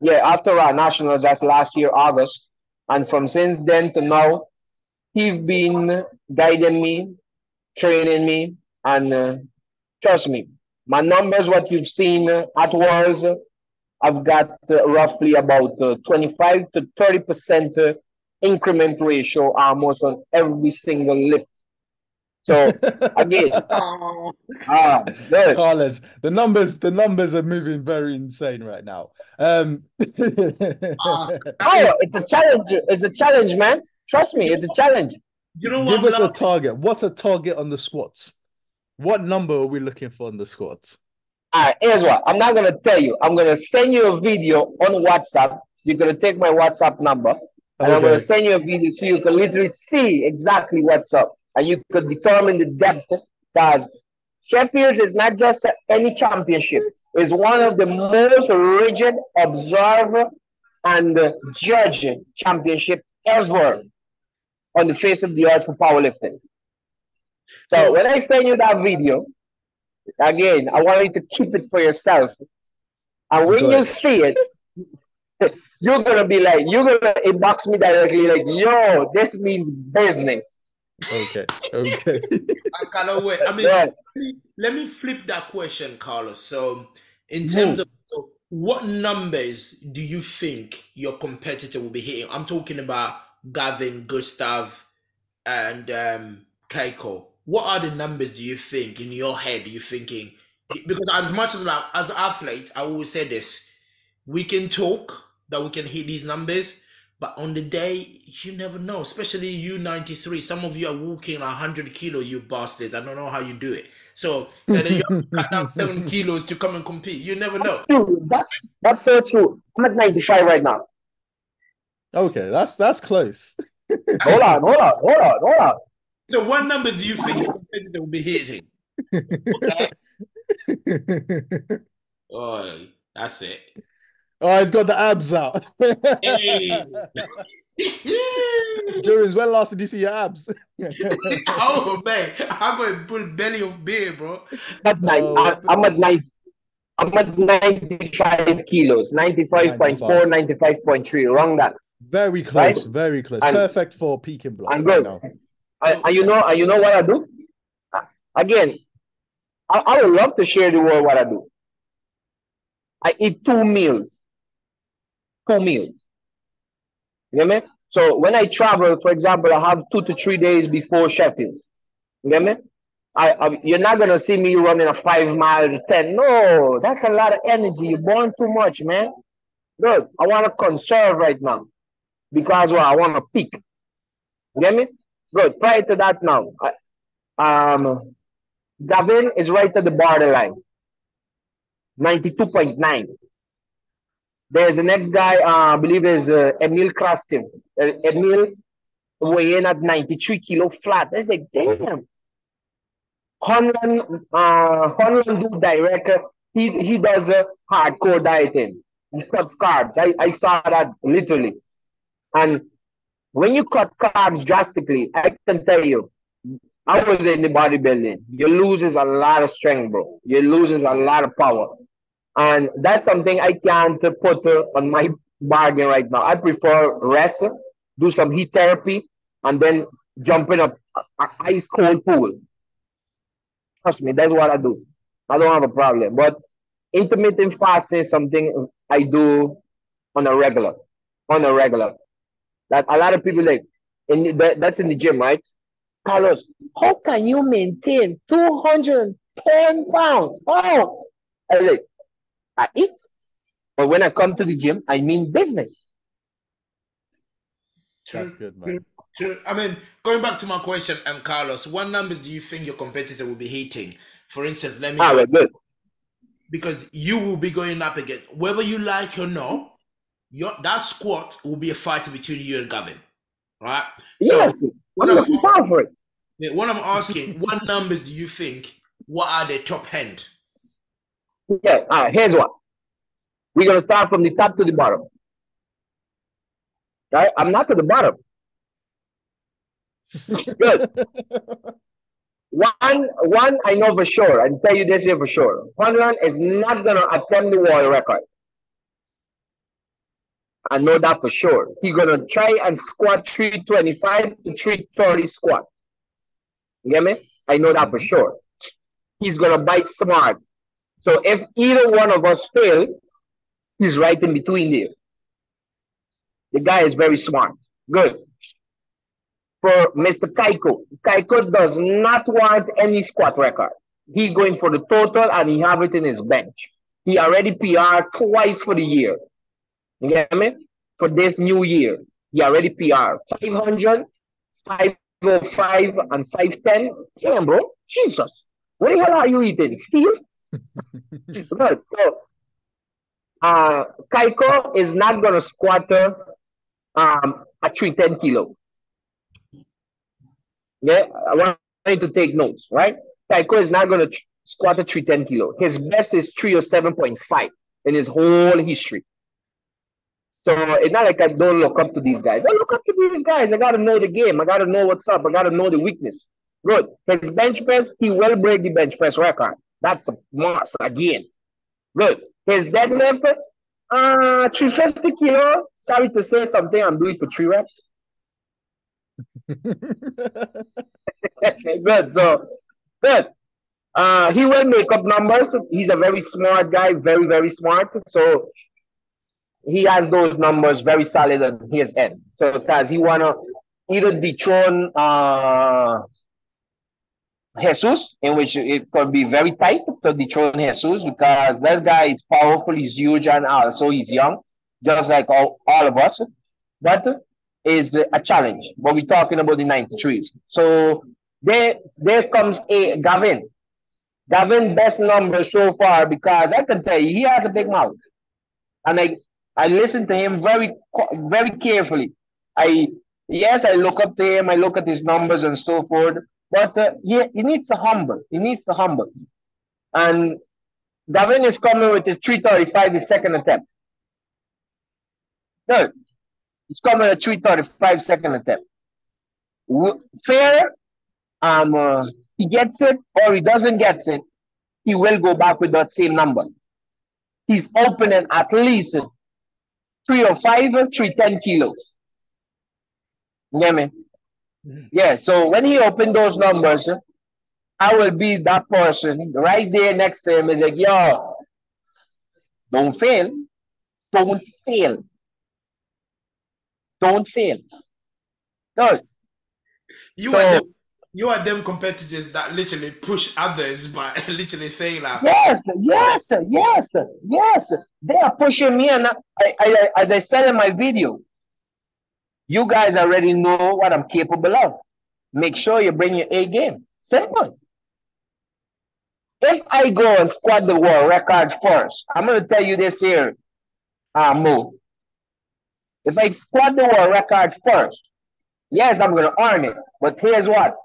yeah, after our Nationals. That's last year August, and from since then to now, he's been guiding me, training me, and uh, trust me, my numbers, what you've seen at Worlds, I've got uh, roughly about uh, 25 to 30 percent uh, increment ratio almost on every single lift. So again, Oh, ah, good. Carlos, the numbers, the numbers are moving very insane right now. Um, Ah, Oh, it's a challenge. It's a challenge, man. Trust me, it's a challenge. you know what? give us a target. What's a target on the squats? What number are we looking for on the squats? All right, here's what. I'm not gonna tell you. I'm gonna send you a video on WhatsApp. You're gonna take my WhatsApp number, and I'm gonna send you a video so you can literally see exactly what's up, and you could determine the depth. Because Sheffield is not just any championship; it's one of the most rigid observer and judge championship ever on the face of the earth for powerlifting. So, when I send you that video, again, I want you to keep it for yourself. And when you see it, you're gonna be like, you're gonna inbox me directly, like, yo, this means business. Okay. Okay. I cannot wait. I mean, Yeah. let me- let me flip that question, Carlos. So, in terms of so what numbers do you think your competitor will be hitting? I'm talking about Gavin, Gustav, and um, Cayco. What are the numbers do you think in your head? You're thinking because as much as like as an athlete, I always say this: we can talk that we can hit these numbers, But on the day, you never know. Especially you, ninety three. Some of you are walking hundred kilo. You bastards! I don't know how you do it. So and then you have to cut down seven kilos to come and compete. You never know. That's true. That's that's so true. I'm at 95 right now. Okay, that's that's close. Hold on, hold on, hold on, hold on. So what numbers do you think your competitor will be hitting? Okay. Oh, that's it. Oh, he's got the abs out. Hey. Juris, when last did you see your abs? oh man, I'm going to put belly of beer, bro. At nine, Oh. I, I'm at nine. I'm at 95 kilos, 95.4, 95.3. Wrong that. very close, Right? very close. And- Perfect for peaking blood and right good. now. And, and you know, and you know what I do? Again, I, I would love to share the world what I do. I eat two meals. Two meals. You get me? So when I travel, for example, I have two to three days before Sheffield's. You get me? I, I you're not gonna see me running a five miles, ten. No, that's a lot of energy. You're burn too much, man. Good. I want to conserve right now because well, I want to peak. You get me? Good. Prior to that now, I, um, Gavin is right at the borderline. 92.9. There's the next guy, uh, I believe is uh, Emil Krastin. Uh, Emil weighing at 93 kilo flat. I like, damn. Honlan, uh, Honlan do direct, uh, he, he does a hardcore dieting. He cuts carbs. I, I saw that literally. And when you cut carbs drastically, I can tell you, I was in the bodybuilding. You loses a lot of strength, bro. You loses a lot of power, and that's something I can't put uh, on my bargain right now. I prefer rest, do some heat therapy, and then jump in a, a ice cold pool. Trust me, that's what I do. I don't have a problem. But intermittent fasting is something I do on a regular, on a regular. That a lot of people like, in the, that's in the gym, right? Carlos, how can you maintain 210 pounds? Oh, I like, I eat. But when I come to the gym, I mean business. That's good, man. True. I mean, going back to my question, and Carlos, what numbers do you think your competitor will be hitting? For instance, let me All go- good. because you will be going up again, whether you like or not. Your that squat will be a fight between you and Gavin, right? So yes, what I'm I'm, looking forward for it. yeah, what I'm asking, what numbers do you think? What are the top end? Yeah, right, here's what. We're going to start from the top to the bottom. Right? I'm not to the bottom. Good. One, one, I know for sure. I tell you this here for sure. Honran is not going to attempt the world record. I know that for sure. He's going to try and squat 325 to 330 squat. You get me? I know that for mm-hmm. sure. He's going to bite smart. So if either one of us fail, he's right in between there. The guy is very smart. Good. For Mr. Cayco, Cayco does not want any squat record. He going for the total and he have it in his bench. He already PR twice for the year. You get me? For this new year, he already PR 500, 505, and 510. Damn, bro. Jesus. What the hell are you eating? Steel? Good. So, uh, Cayco is not going to squat um, at 310 kilo. Yeah, I want you to take notes, right? Cayco is not going to squat at 310 kilo. His best is 307.5 in his whole history. So it's not like I don't look up to these guys. I look up to these guys. I got to know the game. I got to know what's up. I got to know the weakness. Good. His bench press, he will break the bench press record. That's a again. Good. His deadlift, uh, 350 kilo. Sorry to say something, I'm doing for three reps. good. So, good. Uh, he will make up numbers. He's a very smart guy, very, very smart. So, he has those numbers very solid on his end. So, because he want to either dethrone uh, Jesus, in which it could be very tight to dethrone Jesus because that guy is powerful, he's huge, and also he's young, just like all, all of us. but is a challenge. But we're talking about the 93s. So there, there comes a Gavin. Gavin best number so far because I can tell you he has a big mouth, and I I listen to him very very carefully. I yes I look up to him. I look at his numbers and so forth. But uh, he, he needs to humble. He needs to humble. And Gavin is coming with his 335 his second attempt. No, he's coming at 335 second attempt. Fair, um, uh, he gets it or he doesn't get it, he will go back with that same number. He's opening at least three or five, three ten kilos. You get me? Mm-hmm. Mm-hmm. Yeah, so when he opened those numbers, I will be that person right there next to him is like, yo, don't fail. Don't fail. Don't fail. No. You so, are them, you are them competitors that literally push others by literally saying like Yes, yes, yes, yes. They are pushing me and I, I, as I said in my video, you guys already know what I'm capable of. Make sure you bring your A game. Simple. If I go and squat the world record first, I'm going to tell you this here, uh, Mo. If I squat the world record first, yes, I'm going to earn it. But here's what.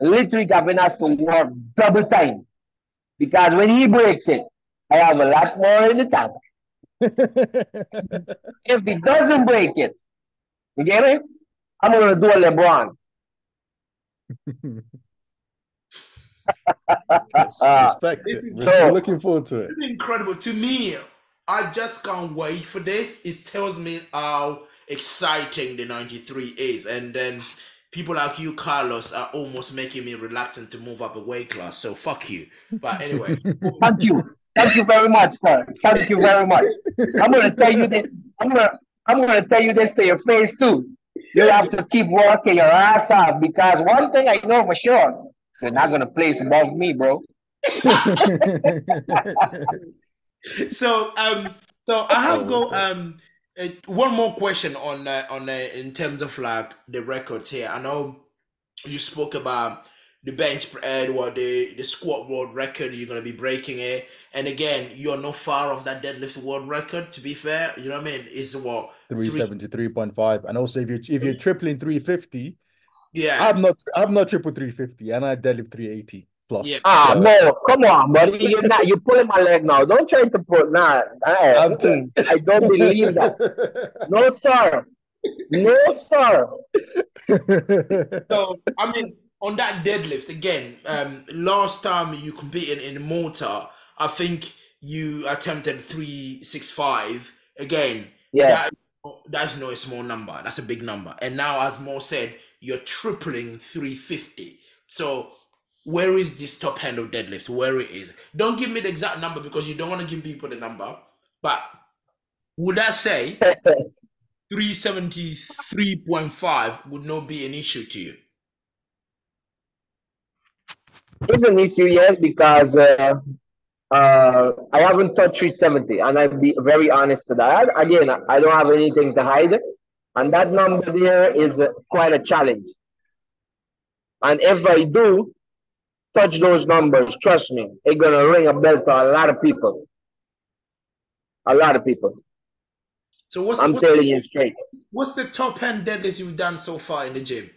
Literally, Gavin has to work double time. Because when he breaks it, I have a lot more in the tank. if he doesn't break it, you get it? I'm going to do a LeBron. Respect it. So, looking forward to it. It's incredible. To me, I just can't wait for this. It tells me how exciting the 93 is. And then people like you, Carlos, are almost making me reluctant to move up a weight class. So fuck you. But anyway. Thank you. Thank you very much, sir. Thank you very much. I'm gonna tell you that I'm gonna I'm gonna tell you this to your face too. You have to keep working your ass off because one thing I know for sure, you're not gonna place above me, bro. so um so I have go um uh, one more question on uh, on uh, in terms of like the records here. I know you spoke about the bench uh, or the the squat world record. You're gonna be breaking it, and again, you're not far off that deadlift world record. To be fair, you know what I mean? Is what three seventy three point five, and also if you if you're tripling three fifty, yeah, I'm not I'm not triple three fifty, and I deadlift three eighty plus. Yeah. Ah, so, no, come on, buddy. You're not. You're pulling my leg now. Don't try to put. Nah, I, I don't believe that. No, sir. No, sir. so I mean, on that deadlift again. Um, last time you competed in Malta, I think you attempted three six five again. Yeah. That, that's not a small number. That's a big number. And now, as Mo said, you're tripling 350. So where is this top of deadlift? Where it is? Don't give me the exact number because you don't want to give people the number. But would I say 373.5 would not be an issue to you? It's an issue, yes, because uh, uh, I haven't touched 370, and I'll be very honest to that. Again, I don't have anything to hide, and that number there is quite a challenge. And if I do, touch those numbers, trust me, it's gonna ring a bell to a lot of people. A lot of people. So what's I'm what's, telling you straight. What's the top end deadlift you've done so far in the gym?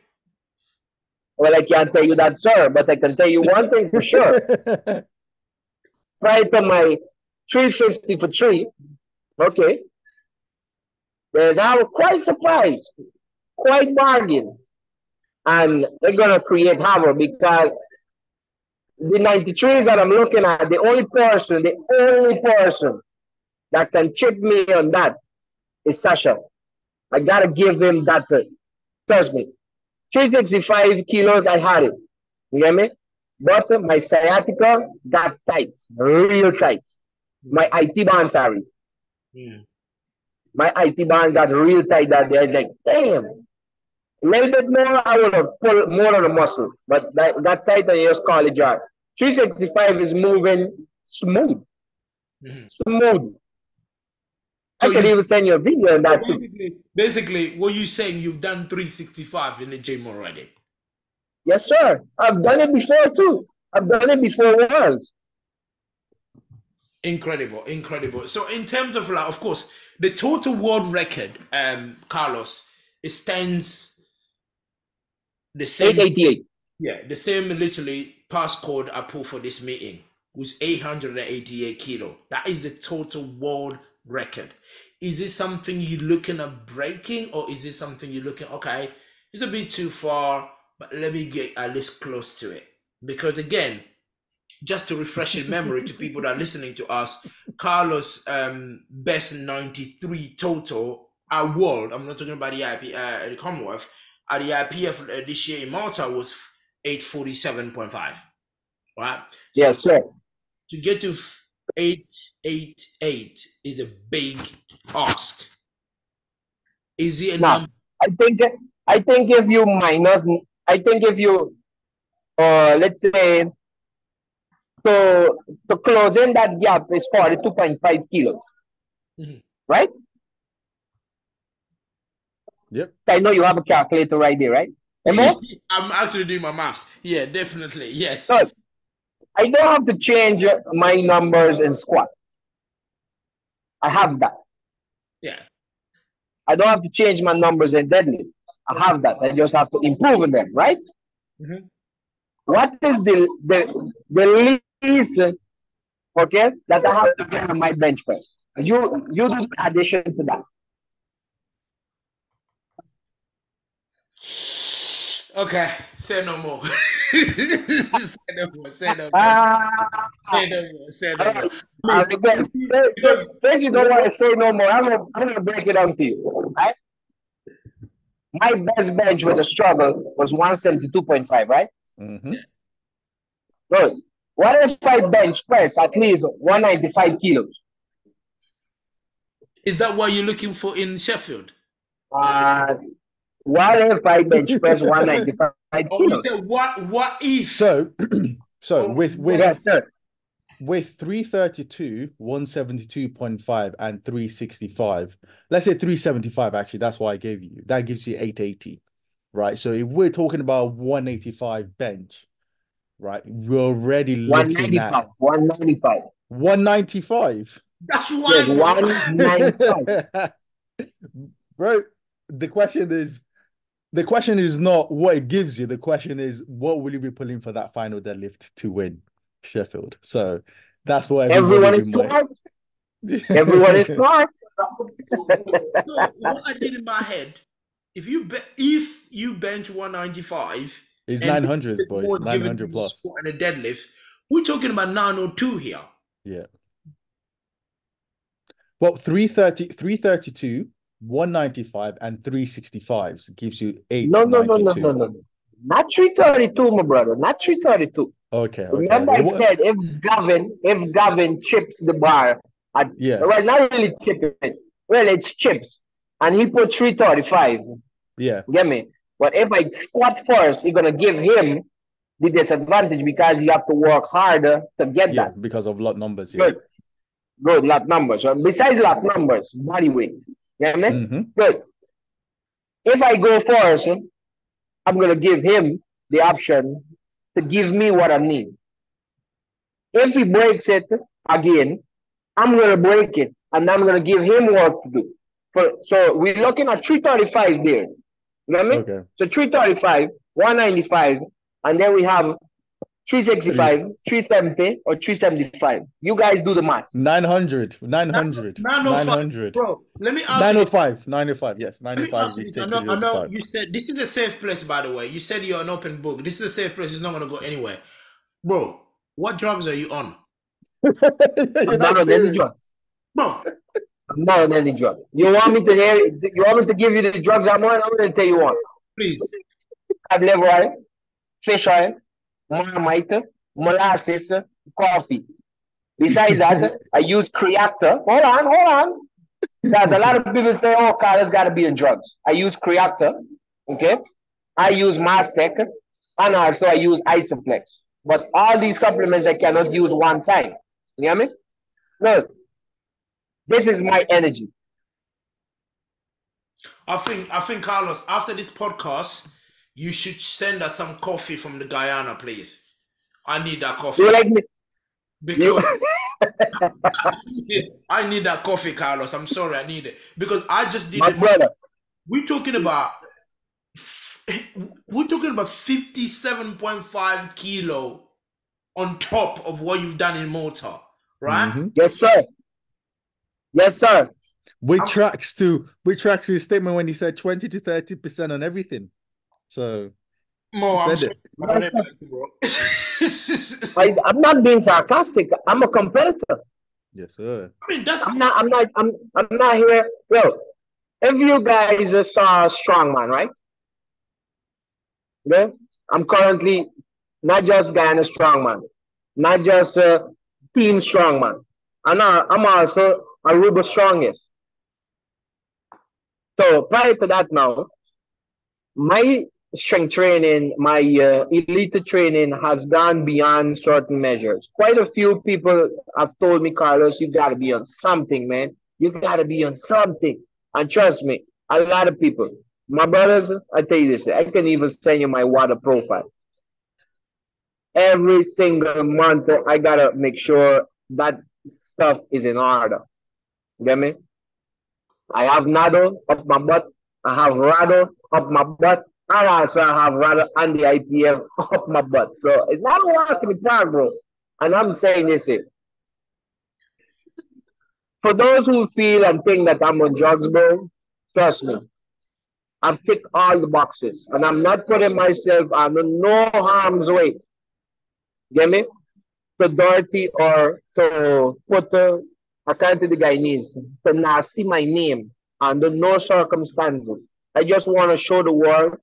Well, I can't tell you that, sir, but I can tell you one thing for sure. Prior to my 350 for three, okay, there's I was quite surprised, quite bargain. And they're gonna create havoc because the 93s that I'm looking at, the only person, the only person that can chip me on that is Sasha. I gotta give him that. Uh, trust me. 365 kilos, I had it. You get me? But my sciatica got tight, real tight. My IT band, sorry. Yeah. My IT band got real tight that day. I was like, damn. A little bit more, I would have pulled more of the muscle. But that, that tight and just call it jar. 365 is moving smooth. Mm-hmm. Smooth. I can you- even send you a video on that too. basically, basically, what you saying? You've done 365 in the gym already. Yes, sir. I've done it before too. I've done it before once. Incredible, incredible. So in terms of like, of course, the total world record, um, Carlos, it stands the same. 888. Yeah, the same literally passcode I put for this meeting was 888 kilo. That is the total world record. Is it something you're looking at breaking, or is it something you're looking? Okay, it's a bit too far, but let me get at least close to it. Because again, just to refresh your memory to people that are listening to us, Carlos um best 93 total at world. I'm not talking about the IP uh, the Commonwealth. At the IPF uh, this year in Malta was 847.5. Right? So Yes, sir. to get to 888 is a big ask. Is it a number? I think I think if you minus I think if you uh let's say so to close in that gap is 42.5 kilos. Mhm. Right? Yep. I know you have a calculator right there, right? Emo? I'm actually doing my maths. Yeah, definitely. Yes. So I don't have to change my numbers in squat. I have that. Yeah. I don't have to change my numbers in deadlift. I have that. I just have to improve them, right? Mhm. What is the the the least okay that I have to get on my bench press? You you do addition to that. Okay. Say no more. say no more. Say no more. Ah, Say no more. Say no more. uh, again, since, since you don't want to say no more, I'm gonna, I'm gonna break it down to you. Right? My best bench with a struggle was 172.5, right? Mhm. Good. What if I bench press at least 195 kilos? Is that what you're looking for in Sheffield? Uh, what if I bench press 195 Or you said what? What if? So, so Oh, with with Yes, sir. With 332, 172.5, and 365, let's say 375, actually, that's why I gave you. That gives you 880, right? So if we're talking about 185 bench, right, we're already looking at 195. 195. 195. That's Yes, why. 195. Bro, the question is the question is not what it gives you. The question is what will you be pulling for that final deadlift to win Sheffield? So that's what Everyone is in my- smart. Everyone is smart. So what I did in my head, if you be, if you bench 195, It's 900, this boys. 900 plus. and a deadlift, we're talking about 902 here. Yeah. Well, 330, 332, 195, and 365 gives you No, no, no, no, no, no. no. Not 332, my brother. Not 332. Okay. Remember, okay. I said if Gavin, if Gavin chips the bar, at, Yeah, well, not really chipping, well, it's chips, and he put 335. yeah, Get me? But if I squat first, you're gonna give him the disadvantage because you have to work harder to get yeah, that. because of lot numbers. Yeah. Good. Good, lot numbers. So besides lot numbers, body weight. Get me? hmm Good. If I go first, I'm gonna give him the option to give me what I need. If he breaks it again, I'm gonna break it and I'm gonna give him work to do. For so we're looking at 335 there. You know what I mean? Okay. So 335, 195, and then we have 365, 370, or 375. You guys do the math. 900, 900, 905. 900. Bro, let me ask you. 905, 905, yes, Let 95 you. I know, I know you said this is a safe place, by the way. You said you're an open book. This is a safe place. It's not going to go anywhere. Bro, what drugs are you on? five. I'm not not on any serious. drug. Bro, I'm not on any drug. You want me to hear? You want me to give you the drugs I'm on? I'm gonna tell you one. please. I have liver oil, fish oil, marmite, molasses, coffee. Besides that, I use Creactor. Hold on, hold on. There's a lot of people say, "Oh, Carl, it's got to be in drugs." I use Creactor. Okay. I use Mastec, and also I use Isoflex. But all these supplements I cannot use one time. You know hear me? Look, this is my energy. I think I think Carlos, after this podcast, you should send us some coffee from the Guyana, please. I need that coffee. You like me? Because I need that coffee, Carlos. I'm sorry, I need it. Because I just did My it. brother. We're talking about we're talking about 57.5 kilo on top of what you've done in Malta, right? Mhm. Yes, sir. Yes, sir. Which I'm- tracks to which tracks to his statement when he said 20 to 30 percent on everything. So Mo, I'm said sorry, it. bro. I, I'm not being sarcastic. I'm a competitor. yes, sir. I mean, that's I'm not. I'm not. I'm. I'm not here. Yo, if you guys uh, saw Strongman, right? Yeah. I'm currently not just Guyana Strongman, not just uh, Team Strongman. I'm not, I'm also Aruba Strongest. So prior to that, now my strength training, my uh, elite training has gone beyond certain measures. Quite a few people have told me, Carlos, you got to be on something, man. You got to be on something. And trust me, a lot of people, my brothers, I tell you this, I can even send you my water profile. Every single month, I got to make sure that stuff is in order. Get me? I have Nado up my butt. I have Rado up my butt. And I have Rado and the IPF up my butt. So it's not a walk in the park, bro. And I'm saying this here. For those who feel and think that I'm on drugs, bro, trust me. I've ticked all the boxes. And I'm not putting myself on no harm's way. Get me? To dirty or to put I can't the Guyanese to nasty my name under no circumstances. I just want to show the world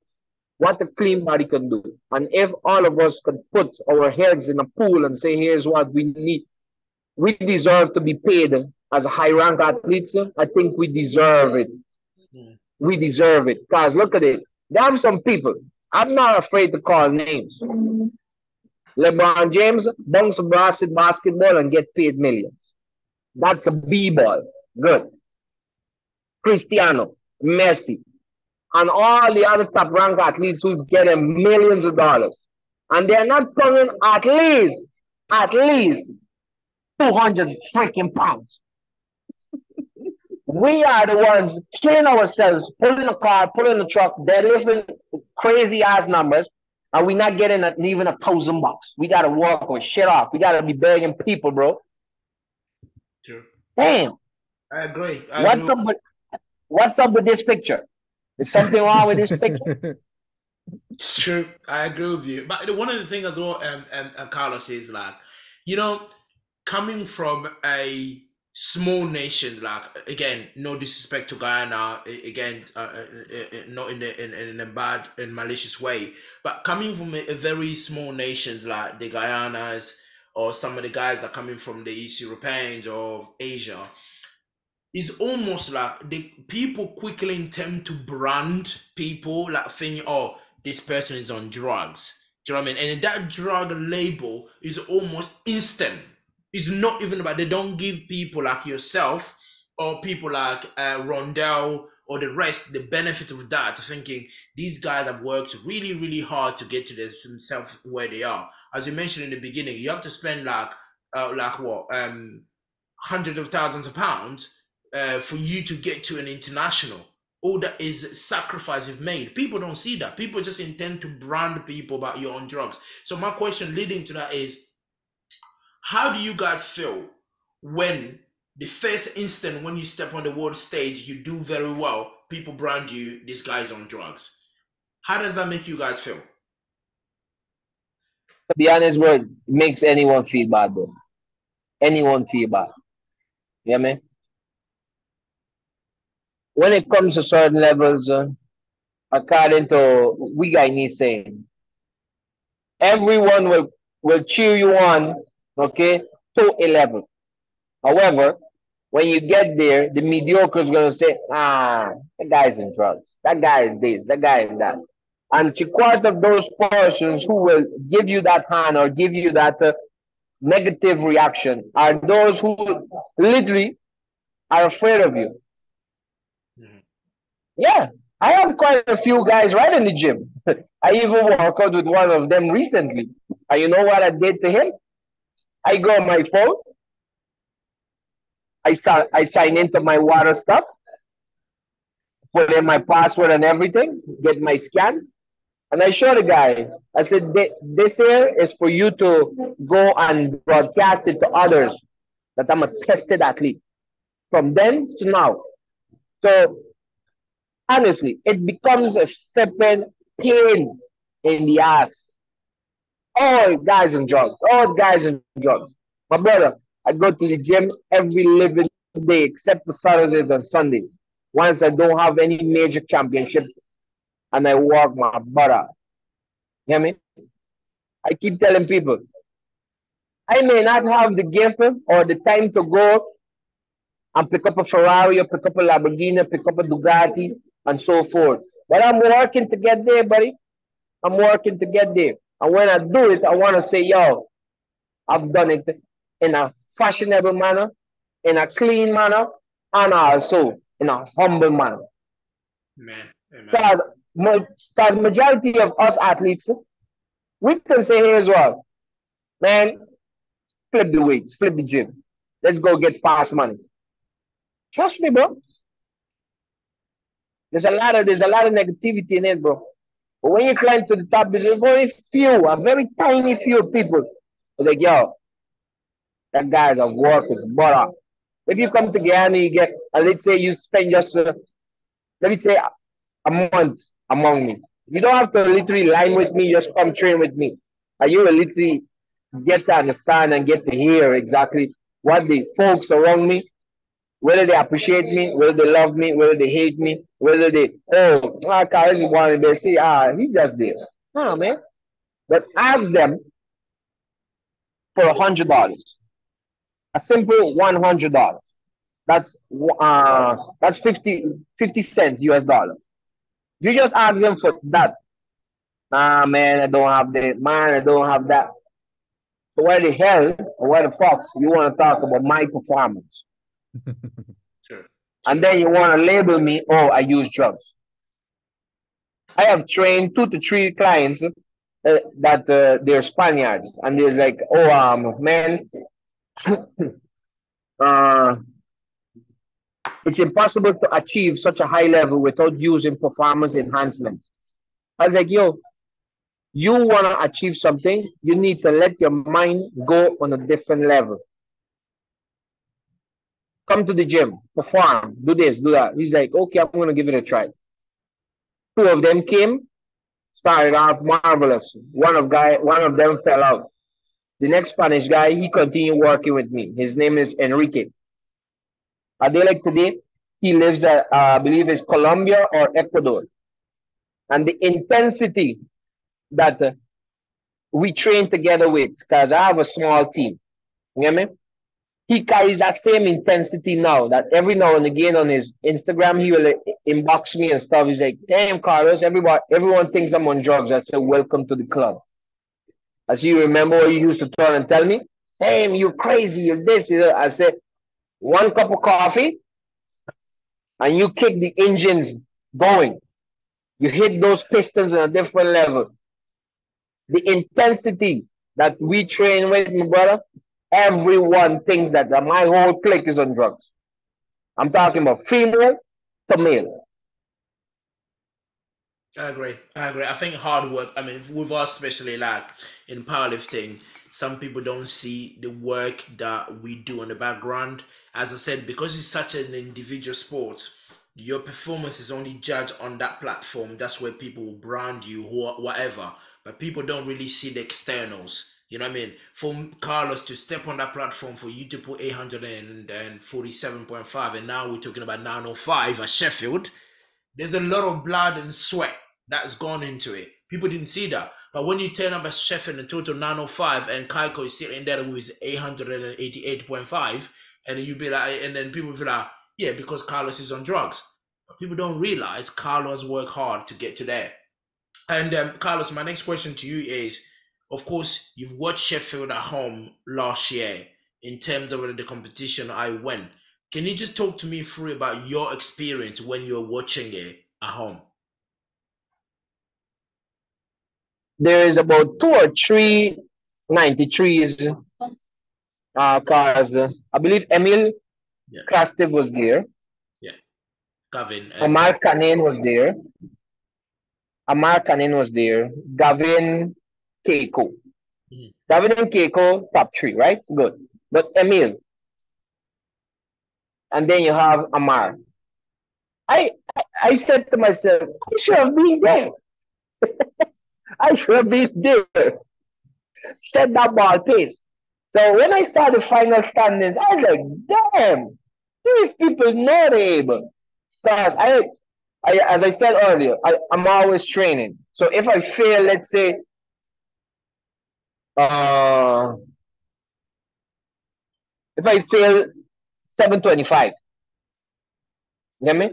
what a clean body can do. And if all of us could put our heads in a pool and say, here's what we need, we deserve to be paid as high rank athletes. I think we deserve it. We deserve it. Because look at it. There are some people, I'm not afraid to call names. LeBron James bunks a basket basketball and get paid millions. That's a B-ball. Good. Cristiano, Messi, and all the other top rank athletes who's getting millions of dollars. And they're not coming at least, at least 200 freaking pounds. we are the ones killing ourselves, pulling a car, pulling a truck, deadlifting crazy ass numbers, and we're not getting a, even a thousand bucks. We gotta walk our shit off. We gotta be begging people, bro. True. Damn. I agree. I What's agree. up with what's up with this picture? Is something wrong with this picture? It's true. I agree with you. But one of the things as well, um, uh, Carlos is like, you know, coming from a small nation, like again, no disrespect to Guyana, again, uh, uh, uh, uh, not in the in, in a bad and malicious way, but coming from a, a very small nations like the Guyanas or some of the guys that are coming from the East Europeans or Asia, it's almost like the people quickly tend to brand people like think, oh, this person is on drugs. Do you know what I mean? And that drug label is almost instant. It's not even about they don't give people like yourself or people like uh, Rondell or the rest the benefit of that, thinking these guys have worked really, really hard to get to themselves where they are. As you mentioned in the beginning, you have to spend like uh, like what um hundreds of thousands of pounds uh, for you to get to an international. All that is sacrifice you've made. People don't see that. People just intend to brand people about your own drugs. So my question leading to that is, how do you guys feel when the first instant when you step on the world stage, you do very well, people brand you, this guy's on drugs. How does that make you guys feel? to be honest, it makes anyone feel bad, bro. Anyone feel bad. Yeah, man. When it comes to certain levels, uh, according to we Guyanese saying, everyone will will cheer you on, okay, to a level. However, when you get there, the mediocre is gonna say, ah, that guy's in drugs. That guy is this, that guy is that. And to quite of those persons who will give you that hand or give you that uh, negative reaction are those who literally are afraid of you. Yeah, I have quite a few guys right in the gym. I even work out with one of them recently. And you know what I did to him? I go on my phone. I sign I sign into my water stuff, put in my password and everything, get my scan, and I show the guy. I said, "This here is for you to go and broadcast it to others that I'm a tested athlete." From then to now, so honestly, it becomes a flipping pain in the ass. All guys and drugs, all guys and drugs. My brother, I go to the gym every living day except for Saturdays and Sundays. Once I don't have any major championship and I work my butt out. You hear me? I keep telling people, I may not have the gift or the time to go and pick up a Ferrari or pick up a Lamborghini, pick up a Bugatti, and so forth. But I'm working to get there, buddy. I'm working to get there. And when I do it, I want to say, yo, I've done it in a fashionable manner, in a clean manner, and also in a humble manner. Man, because, because majority of us athletes, we can say here as well, man, flip the weights, flip the gym. Let's go get fast money. Trust me, bro. There's a lot of there's a lot of negativity in it, bro. But when you climb to the top, there's a very few, a very tiny few people. Like, yo, that guy's a worker, but if you come to Guyana, you get, and let's say you spend just, uh, let me say, a month among me. You don't have to literally line with me, just come train with me. And you will literally get to understand and get to hear exactly what the folks around me whether they appreciate me, whether they love me, whether they hate me, whether they, oh, ah, Carlos is one, they say, ah, he just there. Ah, man. But ask them for a hundred dollars. A simple one hundred dollars. That's uh that's 50, 50 cents US dollar. You just ask them for that. Ah man, I don't have that. Man, I don't have that. So the hell or the fuck you want to talk about my performance? And then you want to label me, oh, I use drugs. I have trained two to three clients uh, that uh, they're Spaniards, and there's like, oh, um, man, uh, it's impossible to achieve such a high level without using performance enhancements. I was like, yo, you want to achieve something, you need to let your mind go on a different level come to the gym, perform, do this, do that. He's like, okay, I'm gonna give it a try. Two of them came, started off marvelous. One of guy, one of them fell out. The next Spanish guy, he continued working with me. His name is Enrique. A day like today, he lives at, uh, I believe it's Colombia or Ecuador. And the intensity that uh, we train together with, because I have a small team. You hear me? He carries that same intensity now that every now and again on his Instagram, he will uh, inbox me and stuff. He's like, damn, Carlos, everybody, everyone thinks I'm on drugs. I said, welcome to the club. As you remember what you used to turn and tell me, damn, you're crazy, you're this. I said, one cup of coffee and you kick the engines going. You hit those pistons at a different level. The intensity that we train with, my brother, everyone thinks that my whole clique is on drugs. I'm talking about female to male. I agree. I agree. I think hard work. I mean, with us, especially like in powerlifting, some people don't see the work that we do in the background. As I said, because it's such an individual sport, your performance is only judged on that platform. That's where people will brand you, whatever. But people don't really see the externals. You know what I mean? For Carlos to step on that platform for you to put 847.5 and now we're talking about 905 at Sheffield, there's a lot of blood and sweat that's gone into it. People didn't see that. But when you turn up at Sheffield in total 905 and Cayco is sitting there with 888.5 and you be like, and then people be like, yeah, because Carlos is on drugs. But people don't realize Carlos worked hard to get to there. And um, Carlos, my next question to you is, of course, you've watched Sheffield at home last year in terms of the competition I went. Can you just talk to me through about your experience when you were watching it at home? There is about two or three 93s uh, cars. Uh, I believe Emil Yeah. Krastev was there. Yeah. Gavin and Amar Kanin was there. Amar Kanin was there. Gavin Cayco. Mhm. Gavin and Cayco, top three, right? Good. But Emil. And then you have Amar. I, I said to myself, I should have been there. I should have been there. Set that ball pace. So when I saw the final standings, I was like, damn, these people they're able. Because I, I, as I said earlier, I, I'm always training. So if I fail, let's say, uh, if I fail 725, you get me?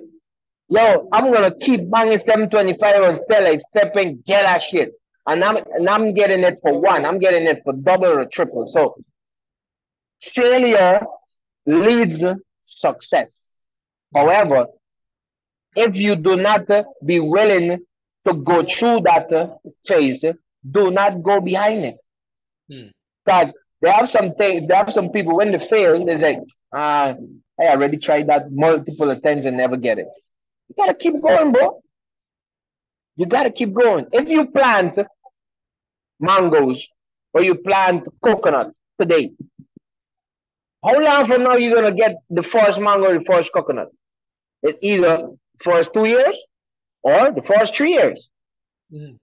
Yo, I'm gonna keep buying 725 until I step and get that shit. And I'm and I'm getting it for one. I'm getting it for double or triple. So failure leads success. However, if you do not be willing to go through that phase, do not go behind it. Hmm. Because there are some things, there are some people when they fail, they say, ah, I already tried that multiple times and never get it. You gotta keep going, bro. You gotta keep going. If you plant mangoes or you plant coconut today, how long from now you gonna get the first mango or the first coconut? It's either first two years or the first three years. Mhm.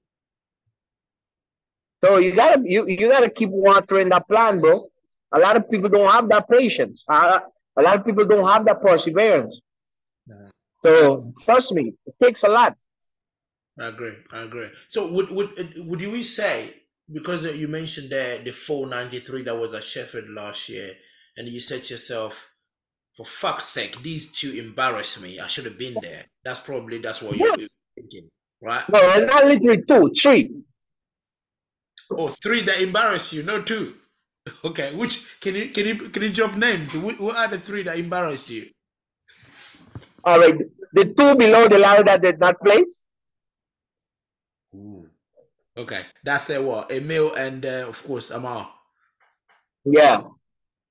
So you gotta you, you gotta keep watering that plant, bro. A lot of people don't have that patience. Uh, a lot of people don't have that perseverance. So trust me, it takes a lot. I agree. I agree. So would would would you say because you mentioned there the 493 that was at Sheffield last year, and you said to yourself, for fuck's sake, these two embarrass me. I should have been there. That's probably that's what you're you're thinking, right? No, and not literally two, three. Oh, three that embarrass you, no two. Okay, which can you can you can you drop names? Wh- What are the three that embarrassed you? All right, the two below the line that did not place. Okay, that's a what? Emil and uh, of course Amal. Yeah,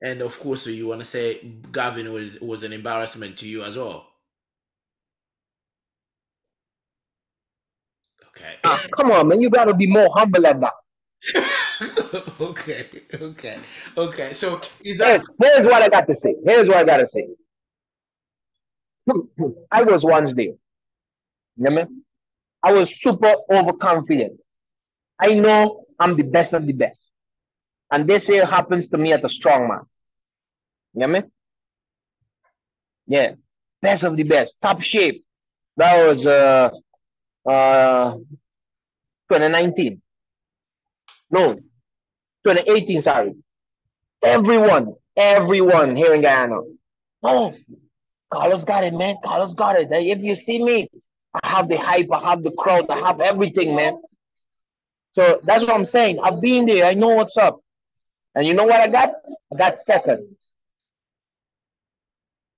And of course, you want to say Gavin was was an embarrassment to you as well. Okay. Ah, come on, man, you gotta be more humble than that. okay. Okay. Okay. So is that here's what I got to say. Here's what I got to say. I was once there. You know me? I was super overconfident. I know I'm the best of the best. And this here happens to me at a strong man. You know me? Yeah. Best of the best. Top shape. That was uh uh 2019. No, 2018, sorry everyone, everyone here in Guyana. Oh, Carlos got it, man. Carlos got it. If you see me, I have the hype, I have the crowd, I have everything, man. So that's what I'm saying. I've been there, I know what's up. And you know what I got? I got second.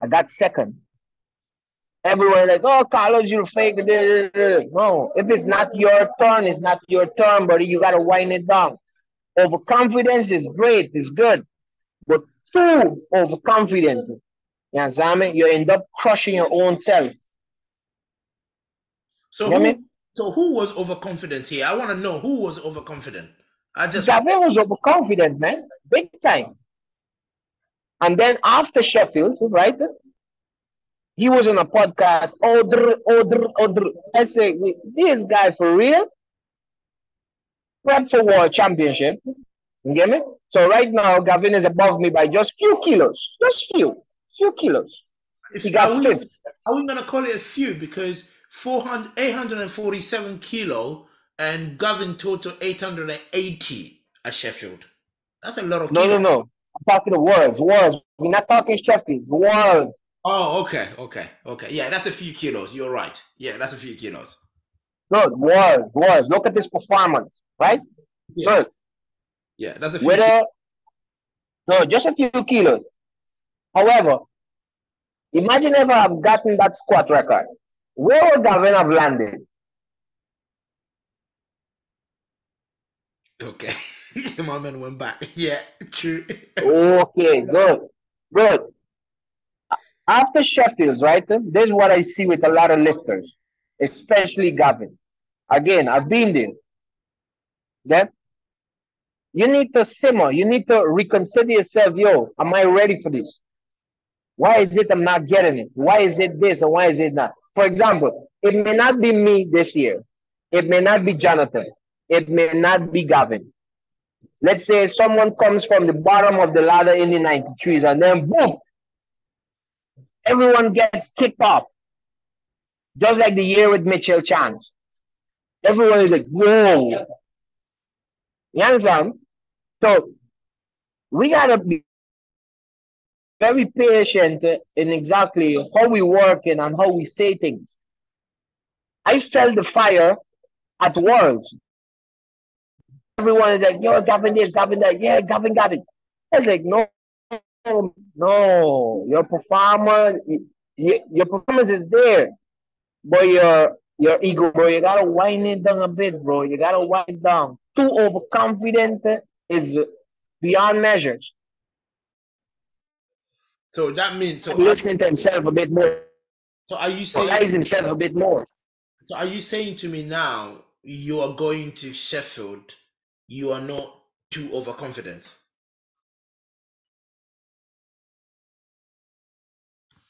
I got second. Everyone like, oh, Carlos, you're fake. No, if it's not your turn, it's not your turn, buddy. You gotta wind it down. Overconfidence is great, it's good. But too overconfident, you understand me? You end up crushing your own self. so? You know Who, I mean? so who was overconfident here? I want to know who was overconfident. I just Gavin was overconfident, man, big time. And then after Sheffield, right? He was on a podcast. Odr, odr, odr. I say, this guy for real? Prep for world championship. You get me? So right now, Gavin is above me by just few kilos. Just few. Few kilos. if, He are, got we, fifth. are we gonna call it a few because 400, 847 kilo and Gavin total 880 at Sheffield. That's a lot of No, kilo. no, no. I'm talking the worlds. Worlds. We're not talking Sheffield. Worlds. Oh, okay, okay, okay. Yeah, that's a few kilos. You're right. Yeah, that's a few kilos. Good. worlds. Worlds. Look at this performance, right? Yes. Good. Yeah, that's a few. Kilos. no, just a few kilos. However, imagine if I've gotten that squat record. where would Gavin have landed? Okay. My man went back. Yeah, true. Okay, good. Good. After Sheffield's, right? This is what I see with a lot of lifters, especially Gavin. Again, I've been there. That you need to simmer, you need to reconsider yourself, yo, am I ready for this? Why is it I'm not getting it? Why is it this and why is it not? For example, it may not be me this year. It may not be Jonathan. It may not be Gavin. Let's say someone comes from the bottom of the ladder in the 93s and then boom, everyone gets kicked off. Just like the year with Mitchell Chance. Everyone is like, whoa. You understand? So we gotta be very patient in exactly how we work and how we say things. I felt the fire at Worlds. Everyone is like, yo, Gavin this, Gavin that. Yeah, Gavin, Gavin. I was like, no, no, your performer, your performance is there, but your your ego, bro, you gotta wind it down a bit, bro. You gotta wind down. Too overconfident is beyond measures. So that means so listening to himself a bit more. So are you saying himself a bit more? So are you saying to me now you are going to Sheffield, you are not too overconfident?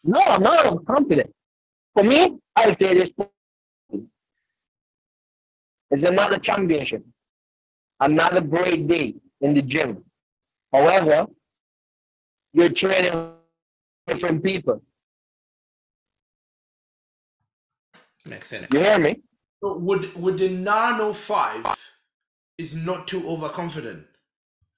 No, no, I'm not confident. For me, I say this. It's another championship, another great day in the gym. However, you're training different people. Makes sense. You hear me? So would would the 905 is not too overconfident?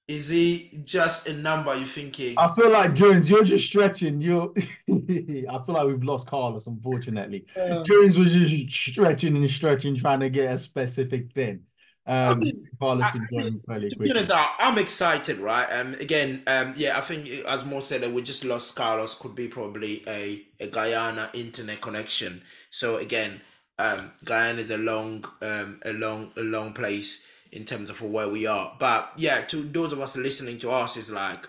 Is he just a number you're thinking? I feel like Jones, you're just stretching. You're I feel like we've lost Carlos, unfortunately. Yeah. Jones was just stretching and stretching, trying to get a specific thing. Um, I mean, Carlos can join fairly quickly. Honest, I'm excited, right? Um, again, um, yeah, I think as Mo said, that we just lost Carlos. Could be probably a, a Guyana internet connection. So again, um, Guyana is a long, um, a long, a long place in terms of where we are. But yeah, to those of us listening to us, is like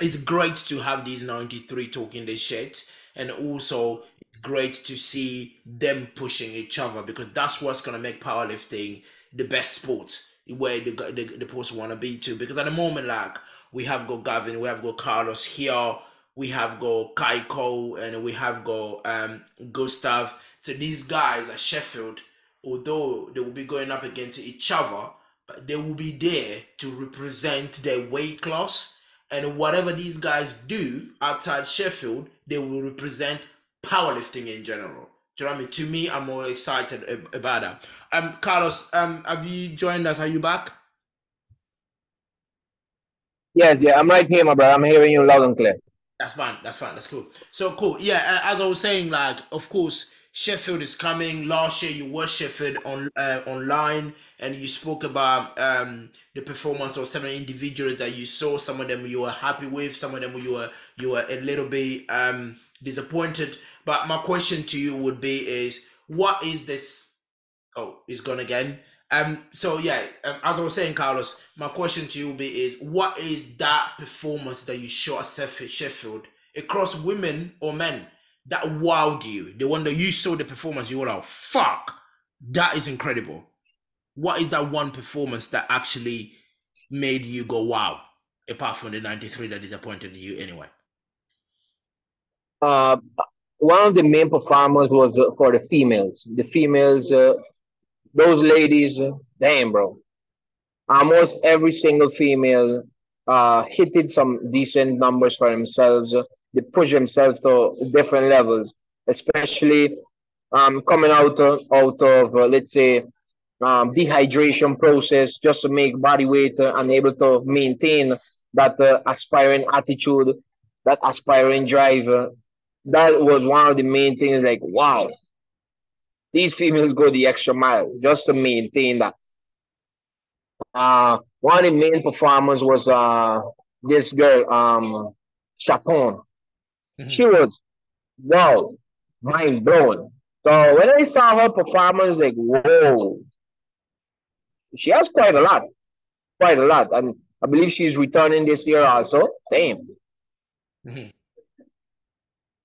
it's great to have these 93 talking this shit, and also great to see them pushing each other because that's what's gonna make powerlifting the best sport where the the, the want to be to. Because at the moment, like we have got Gavin, we have got Carlos here, we have got Cayco, and we have got um Gustav. So these guys at Sheffield, although they will be going up against each other, but they will be there to represent their weight class. And whatever these guys do outside Sheffield, they will represent powerlifting in general. Do you know what I mean? To me, I'm more excited about that. Um, Carlos, um, have you joined us? Are you back? Yes, yeah, I'm right here, my brother. I'm hearing you loud and clear. That's fine. That's fine. That's cool. So cool. Yeah, as I was saying, like, of course, Sheffield is coming. Last year, you were Sheffield on uh, online, and you spoke about um, the performance of seven individuals that you saw. Some of them you were happy with. Some of them you were you were a little bit um, disappointed. But my question to you would be: Is what is this? Oh, he's gone again. Um. So yeah, um, as I was saying, Carlos, my question to you would be: Is what is that performance that you saw at Sheffield across women or men that wowed you? The one that you saw the performance, you were like, "Fuck, that is incredible." What is that one performance that actually made you go wow? Apart from the ninety three that disappointed you anyway. Uh, one of the main performers was uh, for the females. The females, uh, those ladies, uh, damn, bro. Almost every single female uh, hit some decent numbers for themselves. They push themselves to different levels, especially um, coming out of, out of uh, let's say, um, dehydration process just to make body weight uh, and able to maintain that uh, aspiring attitude, that aspiring drive that was one of the main things. Like, wow, these females go the extra mile just to maintain that. Uh, one of the main performers was uh this girl, um, Chacon. Mm-hmm. She was wow, mind blowing. So when I saw her performance, like, whoa, she has quite a lot, quite a lot, and I believe she's returning this year also. Damn. Mhm.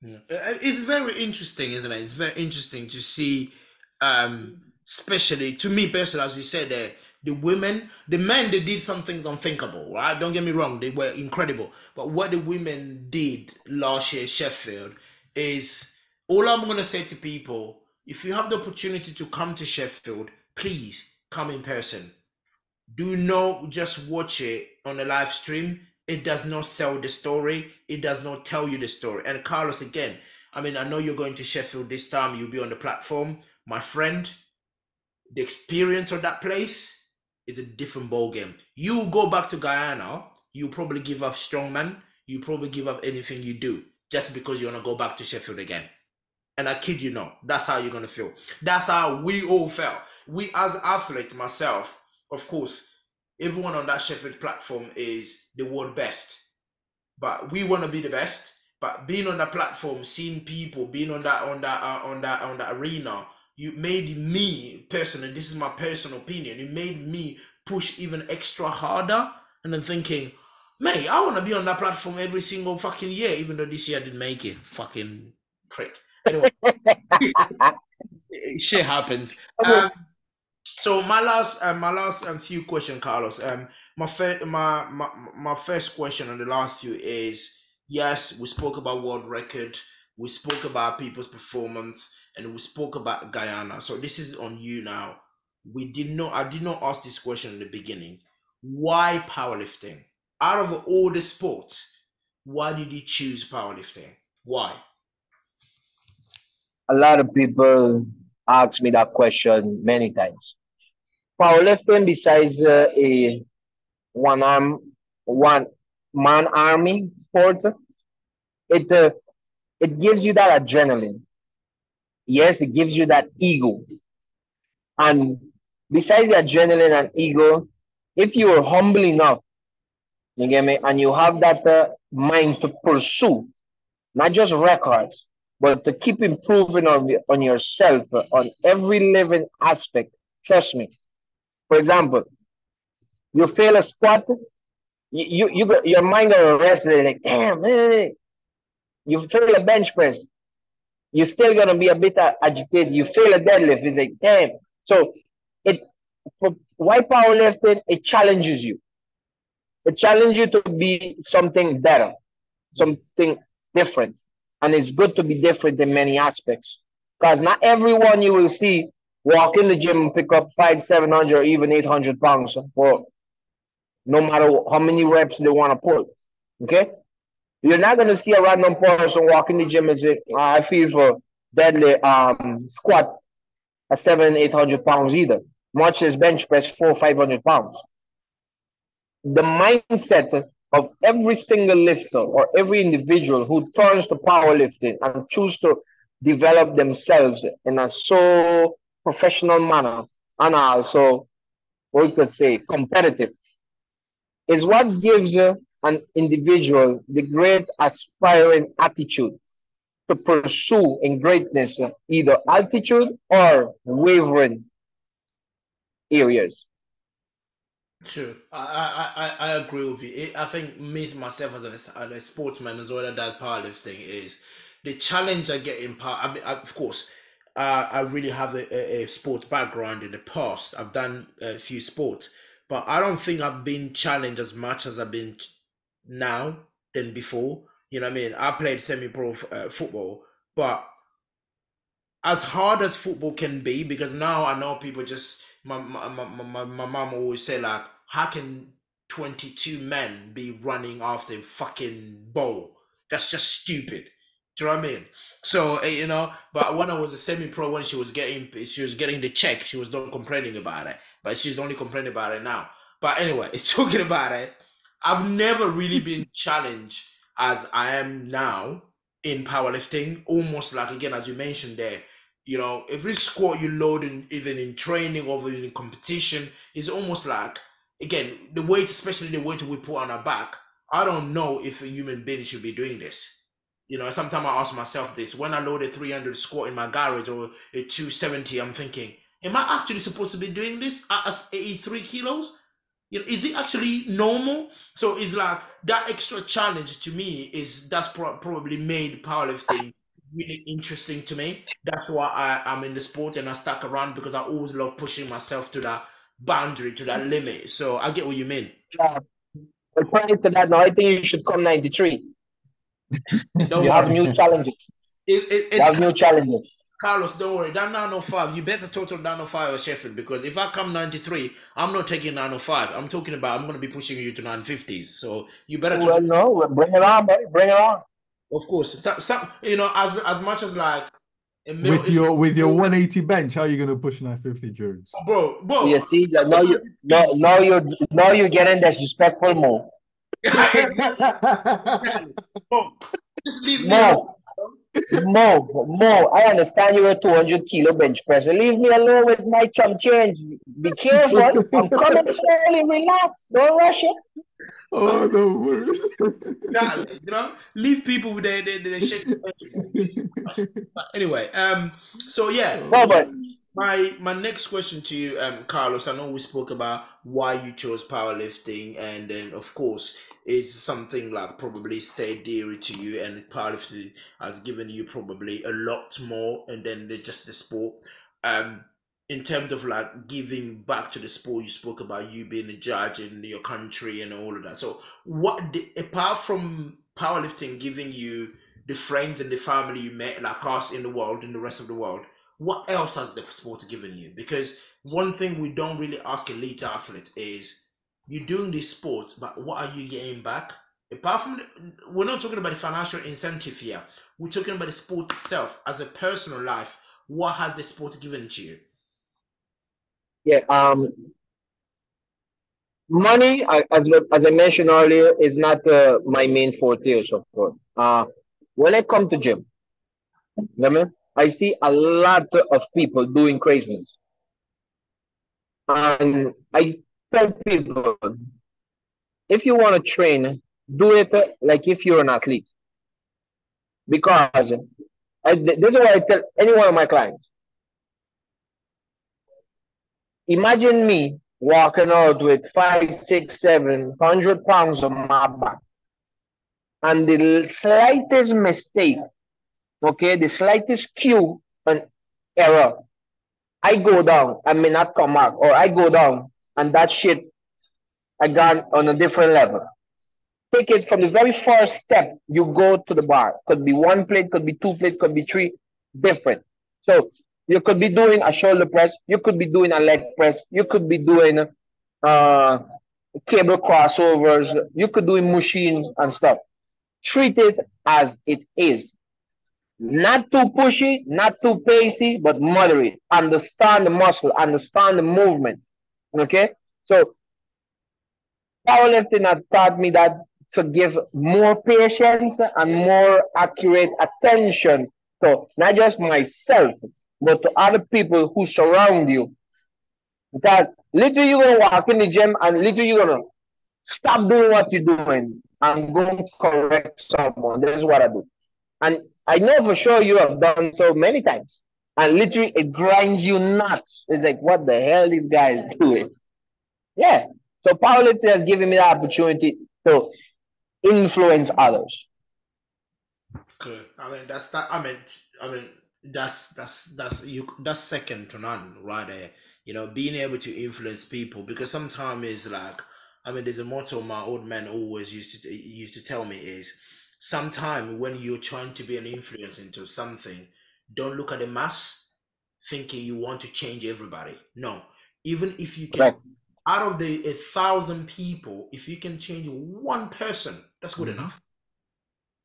Yeah. Uh, It's very interesting, isn't it? It's very interesting to see, um, especially to me personally, as you said, there, the women, the men, they did some things unthinkable, right? Don't get me wrong, they were incredible. But what the women did last year, Sheffield, is all I'm gonna say to people: if you have the opportunity to come to Sheffield, please come in person. Do not just watch it on a live stream. It does not sell the story. It does not tell you the story. And Carlos, again, I mean, I know you're going to Sheffield this time. You'll be on the platform, my friend. The experience of that place is a different ball game. You go back to Guyana, you probably give up strongman. You probably give up anything you do just because you want to go back to Sheffield again. And I kid you not, that's how you're gonna feel. That's how we all felt. We as athletes, myself, of course, everyone on that Sheffield platform is the world best. But we want to be the best. But being on that platform, seeing people, being on that on that uh, on that on that arena, you made me personally. This is my personal opinion. It made me push even extra harder. And then thinking, mate, I want to be on that platform every single fucking year, even though this year I didn't make it. Fucking prick. Anyway, shit happens. Um, so my last, uh, my last um, few question, Carlos. Um, my first, my, my my first question on the last few is yes, we spoke about world record, we spoke about people's performance, and we spoke about Guyana. So this is on you now. We did not, I did not ask this question in the beginning. Why powerlifting? Out of all the sports, why did you choose powerlifting? Why? A lot of people ask me that question many times. Powerlifting, besides uh, a one arm, one man army sport, it uh, it gives you that adrenaline. Yes, it gives you that ego. And besides the adrenaline and ego, if you are humble enough, you get me, and you have that uh, mind to pursue, not just records, but to keep improving on, on yourself uh, on every living aspect, trust me. For example, you fail a squat, you, you, you your mind gonna rest like, damn, you fail a bench press, you're still gonna be a bit uh, agitated. You fail a deadlift, it's like, damn. So it for why powerlifting, it challenges you. It challenges you to be something better, something different. And it's good to be different in many aspects. Because not everyone you will see walk in the gym and pick up five, seven hundred, or even eight hundred pounds for no matter how many reps they want to pull. Okay? You're not gonna see a random person walk in the gym and say, "Ah, I feel for deadly um squat at seven, eight hundred pounds either. Much as bench press four, five hundred pounds. The mindset of every single lifter or every individual who turns to powerlifting and choose to develop themselves in a so professional manner and also we could say competitive is what gives uh, an individual the great aspiring attitude to pursue in greatness either altitude or wavering areas. True. I, I, I, agree with you. I think me myself as a, as a sportsman as well as that powerlifting is the challenge I get in power. I mean, I, of course, uh, I really have a, a, a sports background in the past. I've done a few sports, but I don't think I've been challenged as much as I've been now than before. You know what I mean? I played semi-pro uh, football, but as hard as football can be, because now I know people just my my my, my, my mom always say like, how can 22 men be running after a fucking ball? That's just stupid. Do you know what I mean? So eh, you know, but when I was a semi-pro, when she was getting she was getting the check, she was not complaining about it, but she's only complaining about it now. But anyway, it's talking about it, I've never really been challenged as I am now in powerlifting. Almost like again, as you mentioned there, you know, every squat you load in, even in training or even in competition, is almost like again the weight, especially the weight we put on our back. I don't know if a human being should be doing this. you know, sometimes I ask myself this: when I load a 300 squat in my garage or a 270, I'm thinking, am I actually supposed to be doing this at 83 kilos? You know, is it actually normal? So it's like that extra challenge to me is that's pro- probably made powerlifting really interesting to me. That's why I, I'm in the sport and I stuck around because I always love pushing myself to that boundary, to that limit. So I get what you mean. Yeah. Prior to that, now I think you should come 93. Don't You have new challenges. It, it, You have new challenges. Carlos, don't worry. That 905, you better total 905 at Sheffield because if I come 93, I'm not taking 905. I'm talking about I'm going to be pushing you to 950s. So you better total. Well, no, well, bring it on, buddy. Bring it on. Of course, some, some you know, as as much as like a mil, With your with your 180 bench, how are you gonna push 950 Jones? bro, bro. You see, that now you now, now you're now you're getting disrespectful more. exactly. Bro, just leave me alone. More. More, more. I understand you're a 200 kilo bench presser. Leave me alone with my chum change. Be careful. I'm coming slowly. Relax. Don't rush it. oh no worries. Exactly. You know, leave people with their their, their shit. But anyway, um, so yeah, No, but My my next question to you, um, Carlos. I know we spoke about why you chose powerlifting, and then of course is something like probably stayed dear to you, and powerlifting has given you probably a lot more, and then just the sport. Um, in terms of like giving back to the sport, you spoke about you being a judge in your country and all of that. So, what apart from powerlifting giving you the friends and the family you met, like us in the world, in the rest of the world? what else has the sport given you? Because one thing we don't really ask elite athlete is you're doing this sport, but what are you getting back? Apart from, the, we're not talking about the financial incentive here. We're talking about the sport itself as a personal life. What has the sport given to you? yeah, um, money, as as I mentioned earlier, is not uh, my main forte. So forth. Uh, when I come to gym, I mean? I see a lot of people doing craziness, and I tell people, if you want to train, do it like if you're an athlete, because I, this is what I tell any one of my clients. Imagine me walking out with five, six, seven hundred pounds on my back, and the slightest mistake, okay, the slightest cue and error, I go down, I may not come back, or I go down, and that shit, gone on a different level. Take it from the very first step you go to the bar. Could be one plate, could be two plate, could be three, different. So you could be doing a shoulder press, you could be doing a leg press, you could be doing uh cable crossovers, you could do machine and stuff. Treat it as it is. Not too pushy, not too pacey, but moderate. Understand the muscle, understand the movement. Okay? So powerlifting has taught me that to give more patience and more accurate attention to not just myself, but to other people who surround you. Because literally you're gonna walk in the gym and literally you're gonna stop doing what you're doing and go correct someone. This is what I do. And I know for sure you have done so many times. And literally it grinds you nuts. It's like, what the hell this guy is doing? Yeah. So powerlifting has given me the opportunity to influence others. Good. I mean, that's that. I mean, I mean, that's that's that's you. That's second to none, right there. You know, being able to influence people because sometimes it's like, I mean, there's a motto my old man always used to used to tell me is, sometimes when you're trying to be an influence into something, don't look at the mass, thinking you want to change everybody. No, even if you can Right. out of the a thousand people, if you can change one person, that's good Mhm. enough.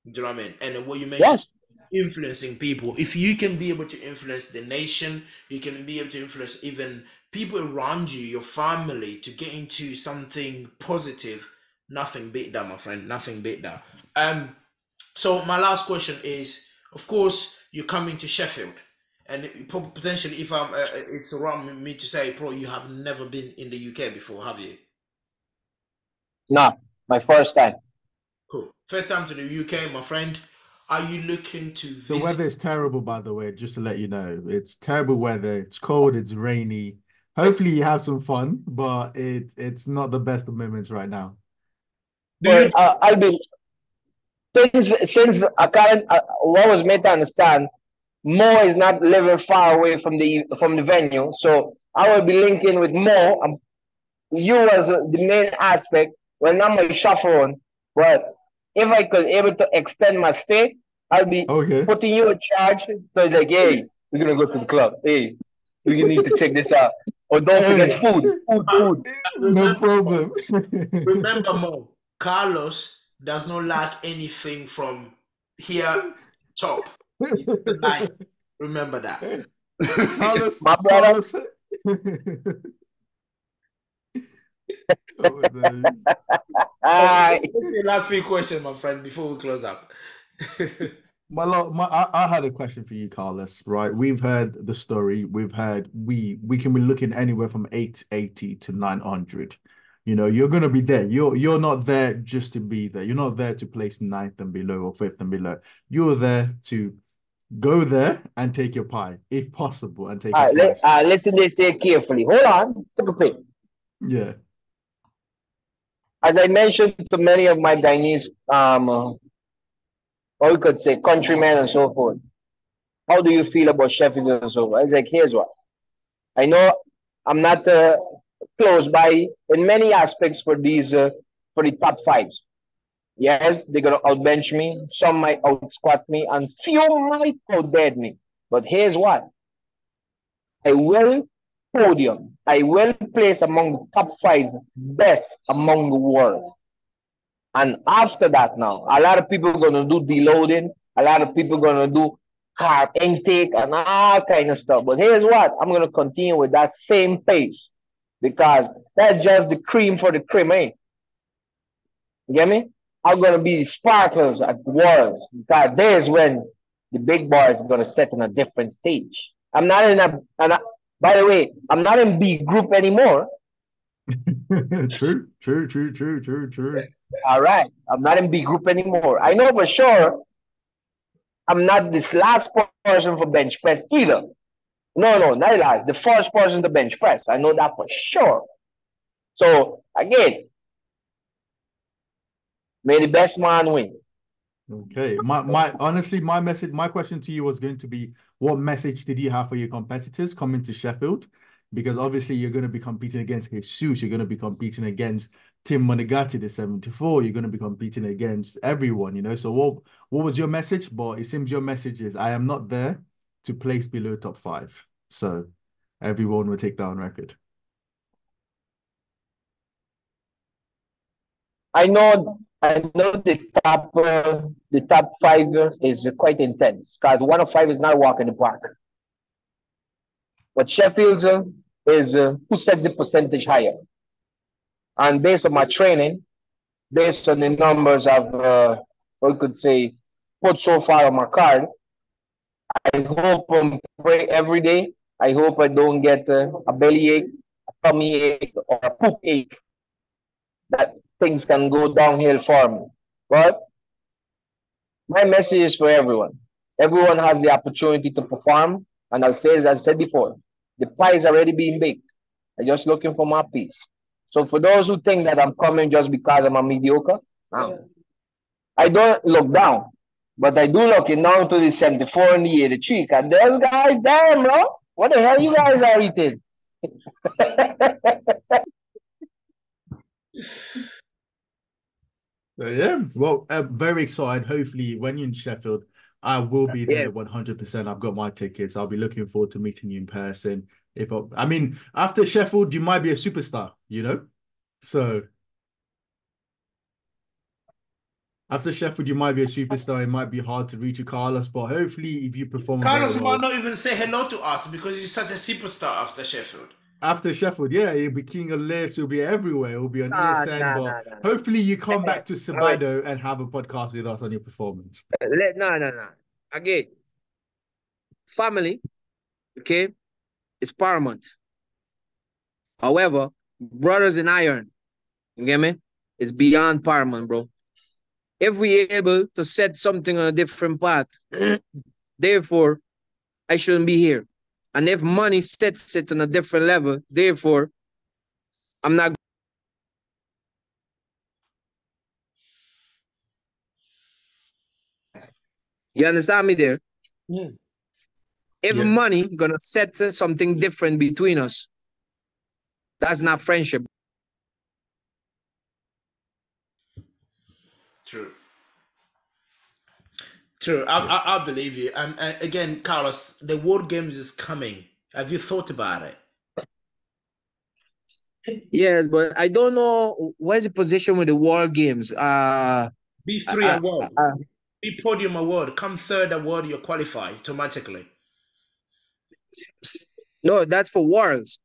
Do you know what I mean? And then what you mentioned, Yes. influencing people. If you can be able to influence the nation, you can be able to influence even people around you, your family, to get into something positive. Nothing beat that, my friend. Nothing beat that. Um. So my last question is, of course, you're coming to Sheffield, and potentially, if I'm, uh, it's wrong me to say, probably you have never been in the UK before, have you? No, my first time. Cool. First time to the UK, my friend. are you looking to The weather is terrible, by the way, just to let you know. It's terrible weather. It's cold, it's rainy. Hopefully you have some fun, but it it's not the best of moments right now. Do you- uh, I'll be since since I can't uh, what was made to understand, Mo is not living far away from the from the venue, so I will be linking with Mo. Um, you as uh, the main aspect. Well, not my chaperone, but if I could able to extend my stay, I'll be Okay. putting you in charge. So it's like, hey, we're gonna go to the club. Hey, we need to check this out. Or don't forget food, food, food. No problem. Remember, Mo, Carlos does not lack anything from here top. Tonight. Remember that. Carlos, My brother. Carlos. Oh, days. Aye. Okay, last few questions, my friend, before we close up. My, lo- my I, I had a question for you, Carlos. Right, we've heard the story. We've heard we we can be looking anywhere from 880 to 900. You know, you're gonna be there. You're you're not there just to be there. You're not there to place ninth and below or fifth and below. You're there to go there and take your pie, if possible, and take All a let, slice. uh, listen this here carefully. Hold on, take a pic. Yeah. As I mentioned to many of my Guyanese, um, or we could say countrymen and so forth, how do you feel about Sheffield and so forth? It's like, here's what. I know I'm not uh, close by in many aspects for these, uh, for the top fives. Yes, they're gonna outbench me. Some might out squat me, and few might out dead me. But here's what: I will podium. I will place among the top five best among the world. And after that, now a lot of people gonna do deloading. A lot of people gonna do carb intake and all kind of stuff. But here's what: I'm gonna continue with that same pace because that's just the cream for the cream, eh? You get me? I'm gonna be the sparklers at the Worlds because there's when the big bar is gonna set in a different stage. I'm not in a, I, by the way, I'm not in B group anymore. True, true, true, true, true, true. All right, I'm not in B group anymore. I know for sure I'm not this last person for bench press either. No, no, not last. The first person to bench press. I know that for sure. So again, may the best man win. Okay. My my honestly, my message, my question to you was going to be what message did you have for your competitors coming to Sheffield? Because obviously you're going to be competing against Jesus, you're going to be competing against Tim Monagati, the 74, you're going to be competing against everyone, you know. So what what was your message? But it seems your message is I am not there to place below top five. So everyone will take on record. I know, I know the top, uh, the top five is quite intense because one of five is not a walk in the park. But Sheffield uh, is uh, who sets the percentage higher. And based on my training, based on the numbers I've, uh, we could say, put so far on my card, I hope and pray every day. I hope I don't get uh, a bellyache, a tummy ache, or a poop ache. That things can go downhill for me. But my message is for everyone. Everyone has the opportunity to perform. And I'll say, as I said before, the pie is already being baked. I'm just looking for my piece. So for those who think that I'm coming just because I'm a mediocre, I don't look down. But I do looking down to the 74 and the 83. Because those guys, damn, bro. What the hell you guys are eating? So, yeah, well, uh, very excited. Hopefully, when you're in Sheffield, I will be there Yeah. 100%. I've got my tickets. I'll be looking forward to meeting you in person. If I, I mean, after Sheffield, you might be a superstar, you know? So after Sheffield, you might be a superstar. It might be hard to reach you, Carlos, but hopefully, if you perform very Carlos well- might not even say hello to us because he's such a superstar after Sheffield. after Sheffield, yeah, he'll be king of lifts. He'll be everywhere. He'll be on Nah, ESN. nah, but nah, nah. hopefully, you come back to Alright. Sabado and have a podcast with us on your performance. Let, no, no, no. Again, family, okay, is paramount. However, brothers in iron, you get me? It's beyond paramount, bro. If we're able to set something on a different path, therefore, I shouldn't be here. And if money sets it on a different level, therefore, I'm not. You understand me there? Yeah. If Yeah. money gonna set something different between us, that's not friendship. True. True. I, I, I believe you. And uh, again, Carlos, the World Games is coming. Have you thought about it? Yes, but I don't know where's the position with the World Games. Uh, Be three Uh, award. uh, Be podium award. Come third award, you're qualified automatically. no, that's for Worlds.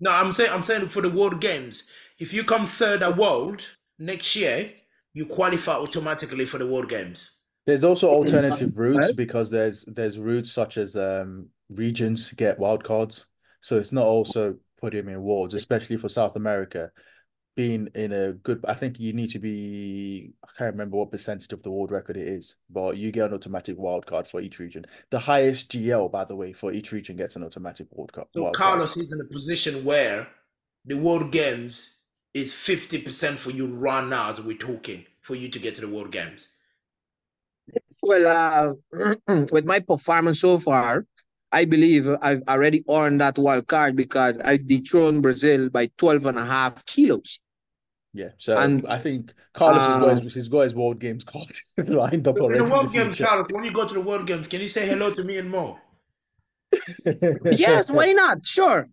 No, I'm saying I'm saying for the World Games. If you come third at World next year, you qualify automatically for the World Games. There's also alternative routes because there's there's routes such as um regions get wildcards. So it's not also podium in awards, especially for South America. Being in a good, I think you need to be, I can't remember what percentage of the world record it is, but you get an automatic wildcard for each region. The highest GL, by the way, for each region gets an automatic wildcard. So wildcard. Carlos is in a position where the World Games is 50% for you right now as we're talking, for you to get to the World Games. Well, uh, with my performance so far, I believe I've already earned that wild card because I dethroned Brazil by 12 and a half kilos. Yeah, so And, I think Carlos has got uh, his, he's got his World Games card lined up In already. the World the Games. Carlos, when you go to the World Games, can you say hello to me and Mo? Yes, why not? Sure.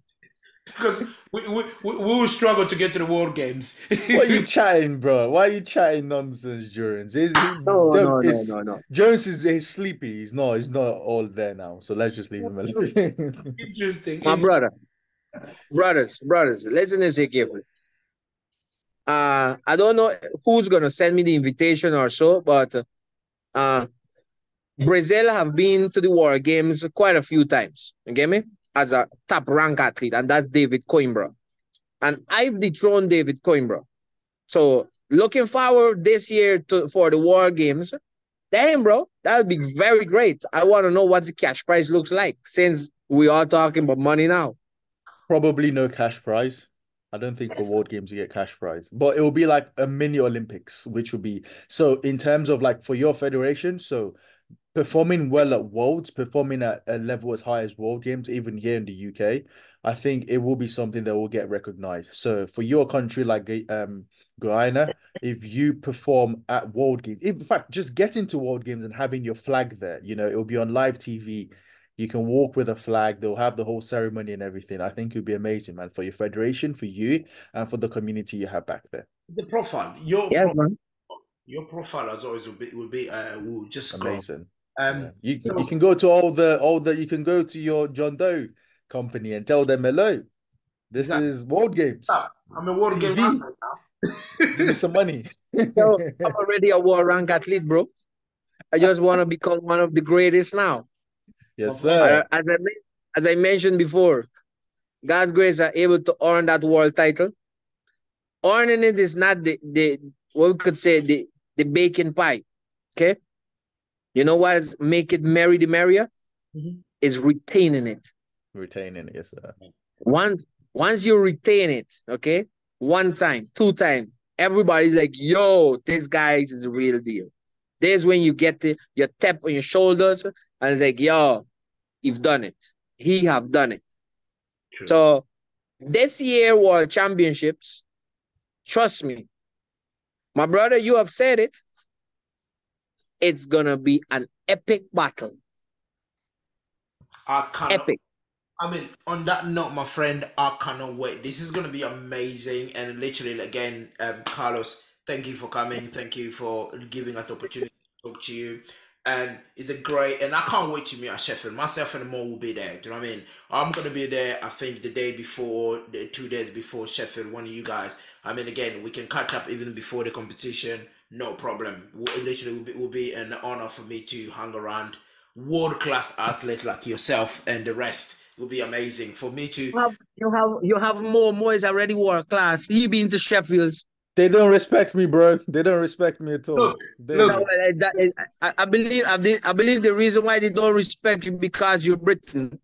Because we, we, we, we will struggle to get to the World Games. What are you chatting, bro? Why are you chatting nonsense, Jones? He's, No, the- no, no, it's- no, no. Jones is he's sleepy. He's not. He's not all there now. So let's just leave him alone. Interesting. My brother, brothers, brothers, listen to this carefully. Uh, I don't know who's gonna send me the invitation or so, but uh, Brazil have been to the World Games quite a few times. You get me? As a top rank athlete, and that's David Coimbra. And I've dethroned David Coimbra. So looking forward this year to for the World Games. Damn, bro, that would be very great. I want to know what the cash prize looks like since we are talking about money now. Probably no cash prize. I don't think for World Games you get cash prize, but it will be like a mini Olympics, which will be so in terms of like for your federation. So performing well at Worlds, performing at a level as high as World Games, even here in the UK, I think it will be something that will get recognized. So for your country like um Guyana, if you perform at World Games, in fact, just getting to World Games and having your flag there, you know, it'll be on live TV. You can walk with a flag. They'll have the whole ceremony and everything. I think it would be amazing, man, for your federation, for you, and for the community you have back there. The profile, your Yes, pro- man. your profile as always will be will be uh will just grow. Amazing. Um, Yeah. You so- you can go to all the all the you can go to your John Doe company and tell them hello. This Exactly. is World Games. Ah, I'm a World Game TV. now. Give me some money. Yo, I'm already a world rank athlete, bro. I just want to become one of the greatest now. yes, sir. As I, as I mentioned before, God's grace are able to earn that world title. Earning it is not the, the what we could say the, the baking pie. Okay. You know what is make it merry the merrier? Mhm. Is retaining it. Retaining it, yes, sir. Once once you retain it, okay, one time, two time, everybody's like, yo, this guy is the real deal. There's when you get the your tap on your shoulders and it's like, yo, you've done it. He have done it. True. So this year World Championships, trust me, my brother, you have said it. It's gonna be an epic battle. I cannot Epic. I mean, on that note, my friend, I cannot wait. This is gonna be amazing, and literally, again, um, Carlos, thank you for coming. Thank you for giving us the opportunity to talk to you. And it's a great, and I can't wait to meet at Sheffield. Myself and Mo will be there. Do you know what I mean? I'm gonna be there. I think the day before, the two days before Sheffield. One of you guys. I mean, again, we can catch up even before the competition. No problem. Will- Literally, will be, will be an honor for me to hang around world class athlete like yourself and the rest It will be amazing for me to You have you have you have more more is already world class. You been to Sheffield's. They don't respect me, bro. They don't respect me at all. Look, They look. No, don't. that- uh, I, I believe I, I believe the reason why they don't respect you because you're Britain.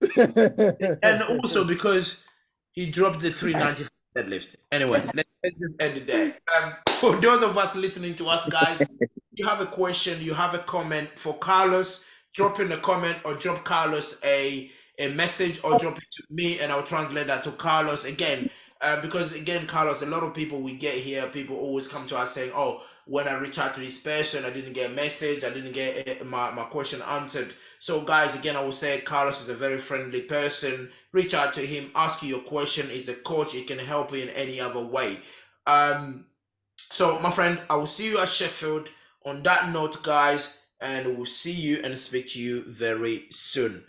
and also because he dropped the 395 deadlift. Anyway, let- let's just end it there. Um, for those of us listening to us, guys, you have a question, you have a comment for Carlos, drop in a comment or drop Carlos a a message or drop it to me and I'll translate that to Carlos again. Uh, because again, Carlos, a lot of people we get here, people always come to us saying, "Oh, when I reach out to this person, I didn't get a message, I didn't get uh, my, my question answered." So, guys, again, I will say Carlos is a very friendly person. Reach out to him, ask you your question. He's a coach; he can help you in any other way. Um, so, my friend, I will see you at Sheffield. On that note, guys, and we'll see you and speak to you very soon.